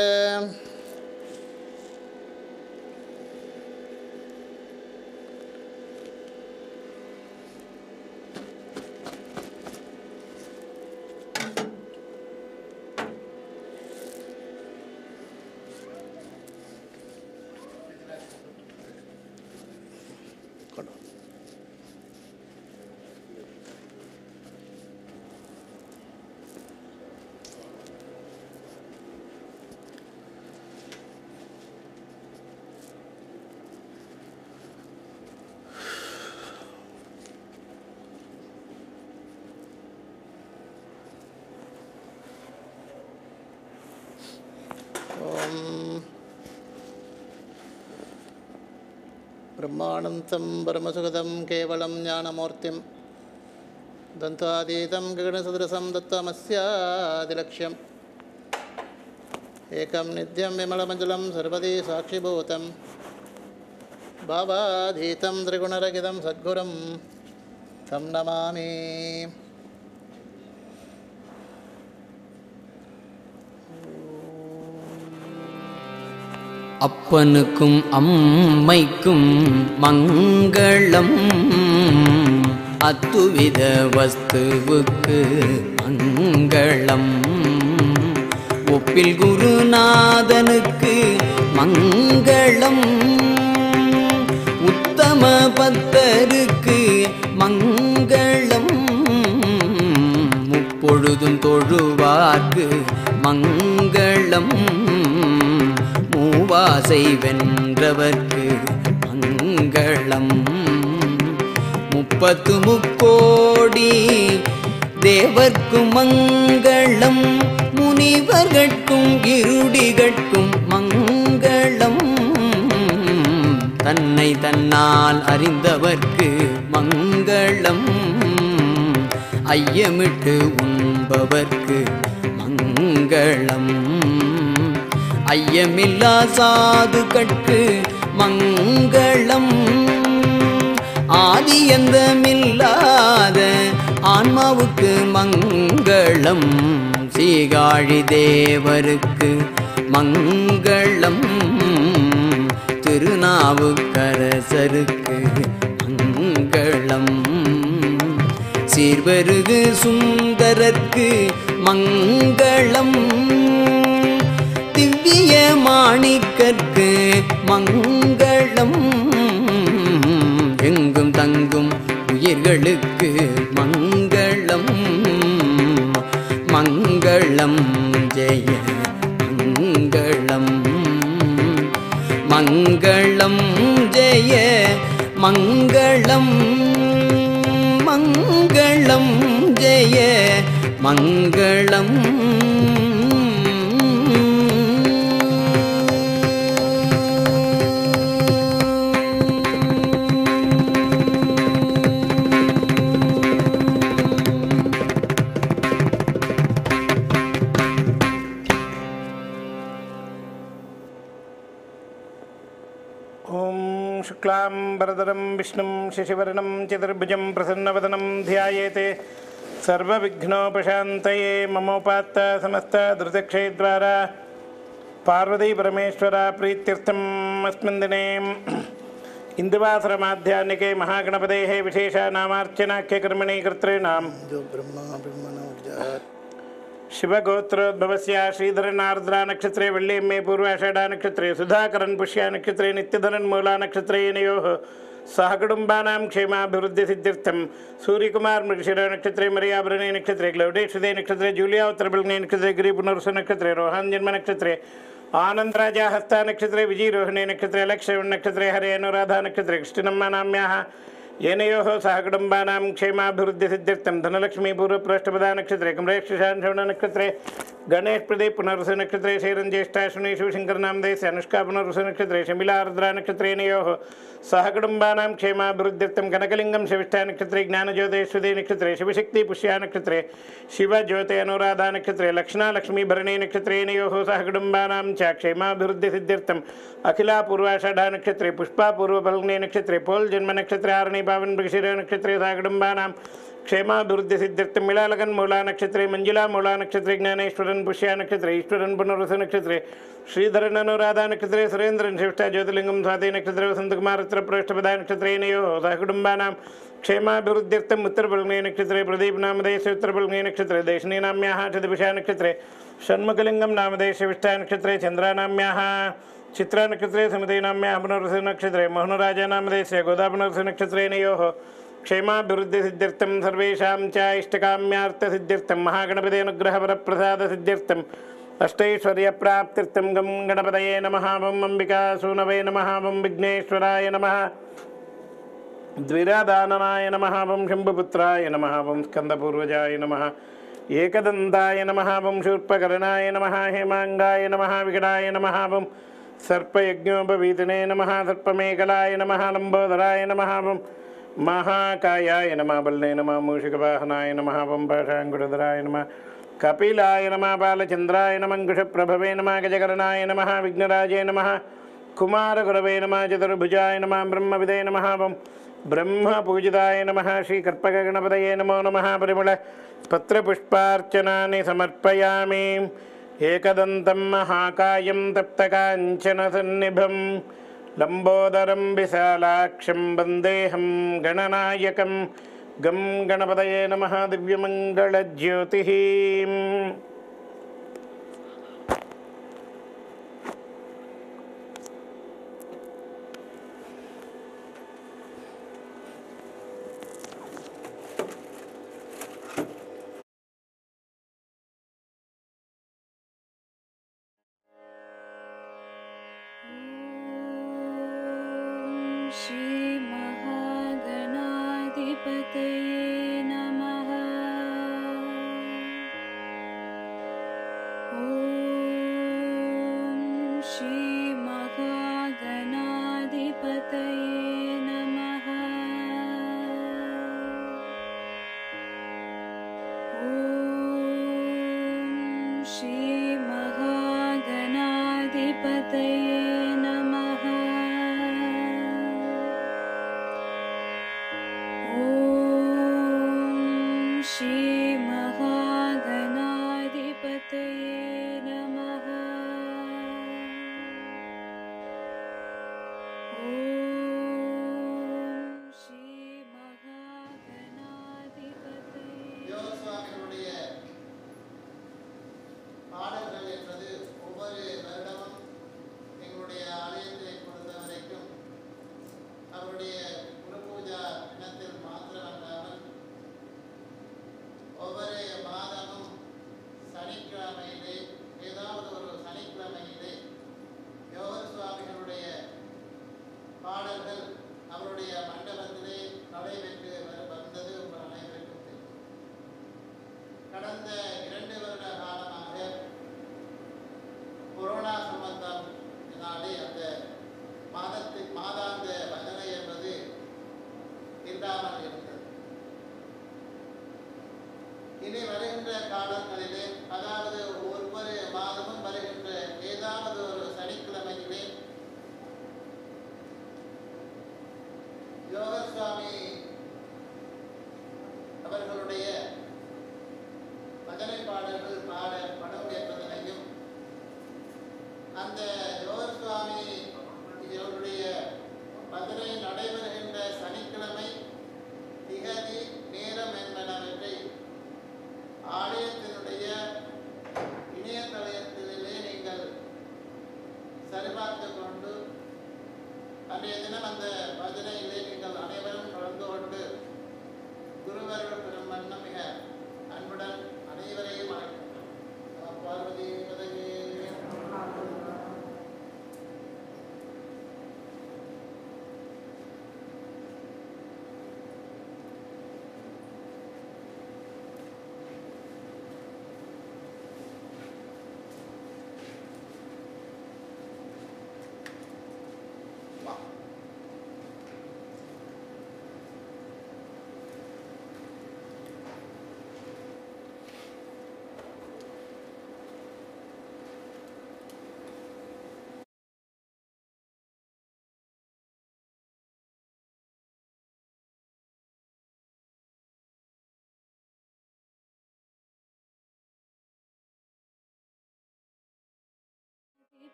பிரம்மானந்தம் பரமசுகதம் கேவலம் ஞானமூர்த்திம் தந்தாதீதம் கிரணசதுரசம் தத்தமஸ்யாதிலட்சியம் ஏகம் நித்யம் விமலமஞ்சலம் சர்வதி சாட்சிபூதம் பாபாதீதம் திரிகுணரகிதம் சத்குரும் தம் நமாமி அப்பனுக்கும் அம்மைக்கும் மங்களம். அத்துவித வஸ்துவுக்கு மங்களம். ஒப்பில் குருநாதனுக்கு மங்களம். உத்தம பத்தருக்கு மங்களம். முப்பொழுதும் தொழுவார்க்கு மங்களம். மூவாசை வென்றவர்க்கு மங்களம். முப்பத்து முக்கோடி தேவர்க்கு மங்களம். முனிவர்கட்கும் இருடிகட்கும் மங்களம். தன்னை தன்னால் அறிந்தவர்க்கு மங்களம். ஐயமிட்டு உண்பவர்க்கு மங்களம். ஐயமில்லா சாது கட்டு மங்களம் ஆதியந்தமில்லாத ஆன்மாவுக்கு மங்களம். சீகாழி தேவருக்கு மங்களம். திருநாவுக்கரசருக்கு மங்களம். சீர்வருகு சுந்தரர்க்கு மங்களம். திவ்ய மாணிக்கற்கு மங்களம். எங்கும் தங்கும் உயிர்களுக்கு மங்களம். மங்களம் ஜெய மங்களம். மங்களம் ஜெய மங்களம். மங்களம் ஜெய மங்களம். विष्णुं शिशिवर्णं चतुर्भुजं प्रसन्नवदनं ध्यायेते। सर्वविघ्नोपशान्तये ममोपात्त समस्त धृतक्षयद्वारा अस्मिन् दिने। हिन्दुवासरमाध्याह्निके महागणपतेः विशेषनामार्चनाख्यकर्मणे कर्तॄणां श्रीधरन् श्रीधरनार्द्रानक्षत्रे नक्षत्रे पूर्वाषाढानक्षत्रे सुधाकरन् पुष्यानक्षत्रे नित्यधरन्मूलानक्षत्रेणयोः ಪೂರ್ವಾಷಾಢ ನಕ್ಷತ್ರೇ ಸುಧಾಕರನ್ ಪುಷ್ಯ ನಕ್ಷತ್ರೇ ನಿತ್ಯಧರನ್ ಮೂಲ ನಕ್ಷತ್ರೇ ಏನಯೋ ಸಹ ಕುಟುಂಬಾನಾಂ ಕ್ಷೇಮಾಭಿವೃದ್ಧಿ ಸಿದ್ಧಿರ್ಥಂ ಸೂರ್ಯಕುಮಾರ್ ಮೃಗಶಿರ ನಕ್ಷತ್ರೇ ಮರ್ಯಾಭರಣೆ ನಕ್ಷತ್ರೇ ಗ್ಲೌಡೇಶ್ವದೇ ನಕ್ಷತ್ರೇ ಜೂಲಿಯಾ ಉತ್ತರಬೆಳಗ್ನೆ ನಕ್ಷತ್ರೇ ಗಿರಿ ಪುನರ್ಸ ನಕ್ಷತ್ರೇ ರೋಹಾನ್ ಜನ್ಮ येनयोः क्षेमाभिवृद्धि क्षेमाभिवृद्धिसिद्ध्यर्थं धनलक्ष्मी पूर्वप्रष्टपदा नक्षत्रे कुम्रेक्षशान् श्रवणनक्षत्रे गणेशप्रदे पुनर्वसनक्षत्रे शैरञ्ज्येष्ठाश्वनेषु शङ्करनामदेशस्य अनुष्का पुनर्वसनक्षत्रे शमिलार्द्रानक्षत्रेणयोः सहकुटुम्बानां क्षेमाभिवृद्ध्यर्थं कनकलिङ्गं कनकलिंग ज्ञानज्योतेश्वदे नक्षत्रे शिवशक्तिपुष्यानक्षत्रे शिवज्योते अनुराधानक्षत्रे लक्ष्मीभरणे नक्षत्रेणयोः सहकुटुम्बानां च क्षेमाभिवृद्धिसिद्ध्यर्थम् अखिला पूर्वाषाढानक्षत्रे पुष्पा पूर्वफल्गुणे नक्षत्रे नक्षत्र, आरणे ഭവൻ ബഷീര നക്ഷത്രീയ സഹകുടുംബാനാം. ക്ഷേമാഭിവൃദ്ധി സിദ്ധിർത്ഥം മിളാലകൻ മൂല നക്ഷത്രി മഞ്ജുല മൂല നക്ഷത്രി ജ്ഞാനേശ്വരൻ പുഷ്യ നക്ഷത്രി ഈശ്വരൻ പുനർവസ നക്ഷത്രി ശ്രീധരൻ അനുരാധ നക്ഷത്രി സുരേന്ദ്രൻ ശിഷ്ട ജ്യോതിലിംഗം സ്വാതി നക്ഷത്ര വസന്തകുമാർ ഉത്തരപ്രേഷ്ഠപദ നക്ഷത്രേനയോ സഹകുടുംബാനാം. ക്ഷേമാഭിവൃദ്ധ്യർത്ഥം ഉത്തരപുൽങ്ങേ നക്ഷത്രെ പ്രദീപ് നാമദേശ ഉത്തരപുൽങ്ങേ നക്ഷത്രെ ദക്ഷിണീനാമ്യാ ചതുപിഷ നക്ഷത്രെ ഷൺമുഖലിംഗം നാമദേശ വിഷ്ട നക്ഷത്രെ ചന്ദ്രനാമ്യാ चित्रा नक्षत्रे समितीनाम्याः पुनर्वस नक्षत्रे मोहनराजा नामदेशे गोदा पुनर्वस नक्षत्रेणयोः क्षेमाभिवृद्धिसिद्ध्यर्थं सर्वेषां च इष्टकाम्यार्थसिद्ध्यर्थं महागणपति अनुग्रहवरप्रसादसिद्ध्यर्थम् अष्टैश्वर्यप्राप्त्यर्थं गं गणपतये नमः वं अम्बिकासूनवे नमः वं विघ्नेश्वराय नमः द्विरादाननाय नमः वं शम्भुपुत्राय नमः वं स्कन्दपूर्वजाय नमः एकदन्ताय नमः वं शूर्पकर्णाय नमः हेमाङ्गाय नमः विकटाय नमः वं സർപ്പയജ്ഞോപവീതനേ നമ സർപ്പമേഖലായ നമ ലംബോദരായ നമ മഹാകായായ നമ ബലനേ നമ മൂഷികവാഹനായ നമ പമ്പാഷാങ്കുരുതരായ നമ കപിലായ നമ ബാലചന്ദ്രായ നമങ്കുഷപ്രഭവേ നമ ഗജകരണായ നമ വിഘ്നരാജേ നമ കുമാരകുരവേ നമ ചതുർഭുജായ നമ ബ്രഹ്മവിദേ നമഹാവം ബ്രഹ്മപൂജിതായ നമ ശ്രീകർപ്പകഗണപതയേ നമോ നമ പരിമള പത്രപുഷ്പാർച്ചനാനി സമർപ്പയാമേ. एकदन्तं महाकायं तप्तकाञ्चनसन्निभं लम्बोदरं विशालाक्षं वन्देऽहं गणनायकं गं गणपतये नमः दिव्यमङ्गलज्योतिः ॐ श्रीमहागणाधिपतये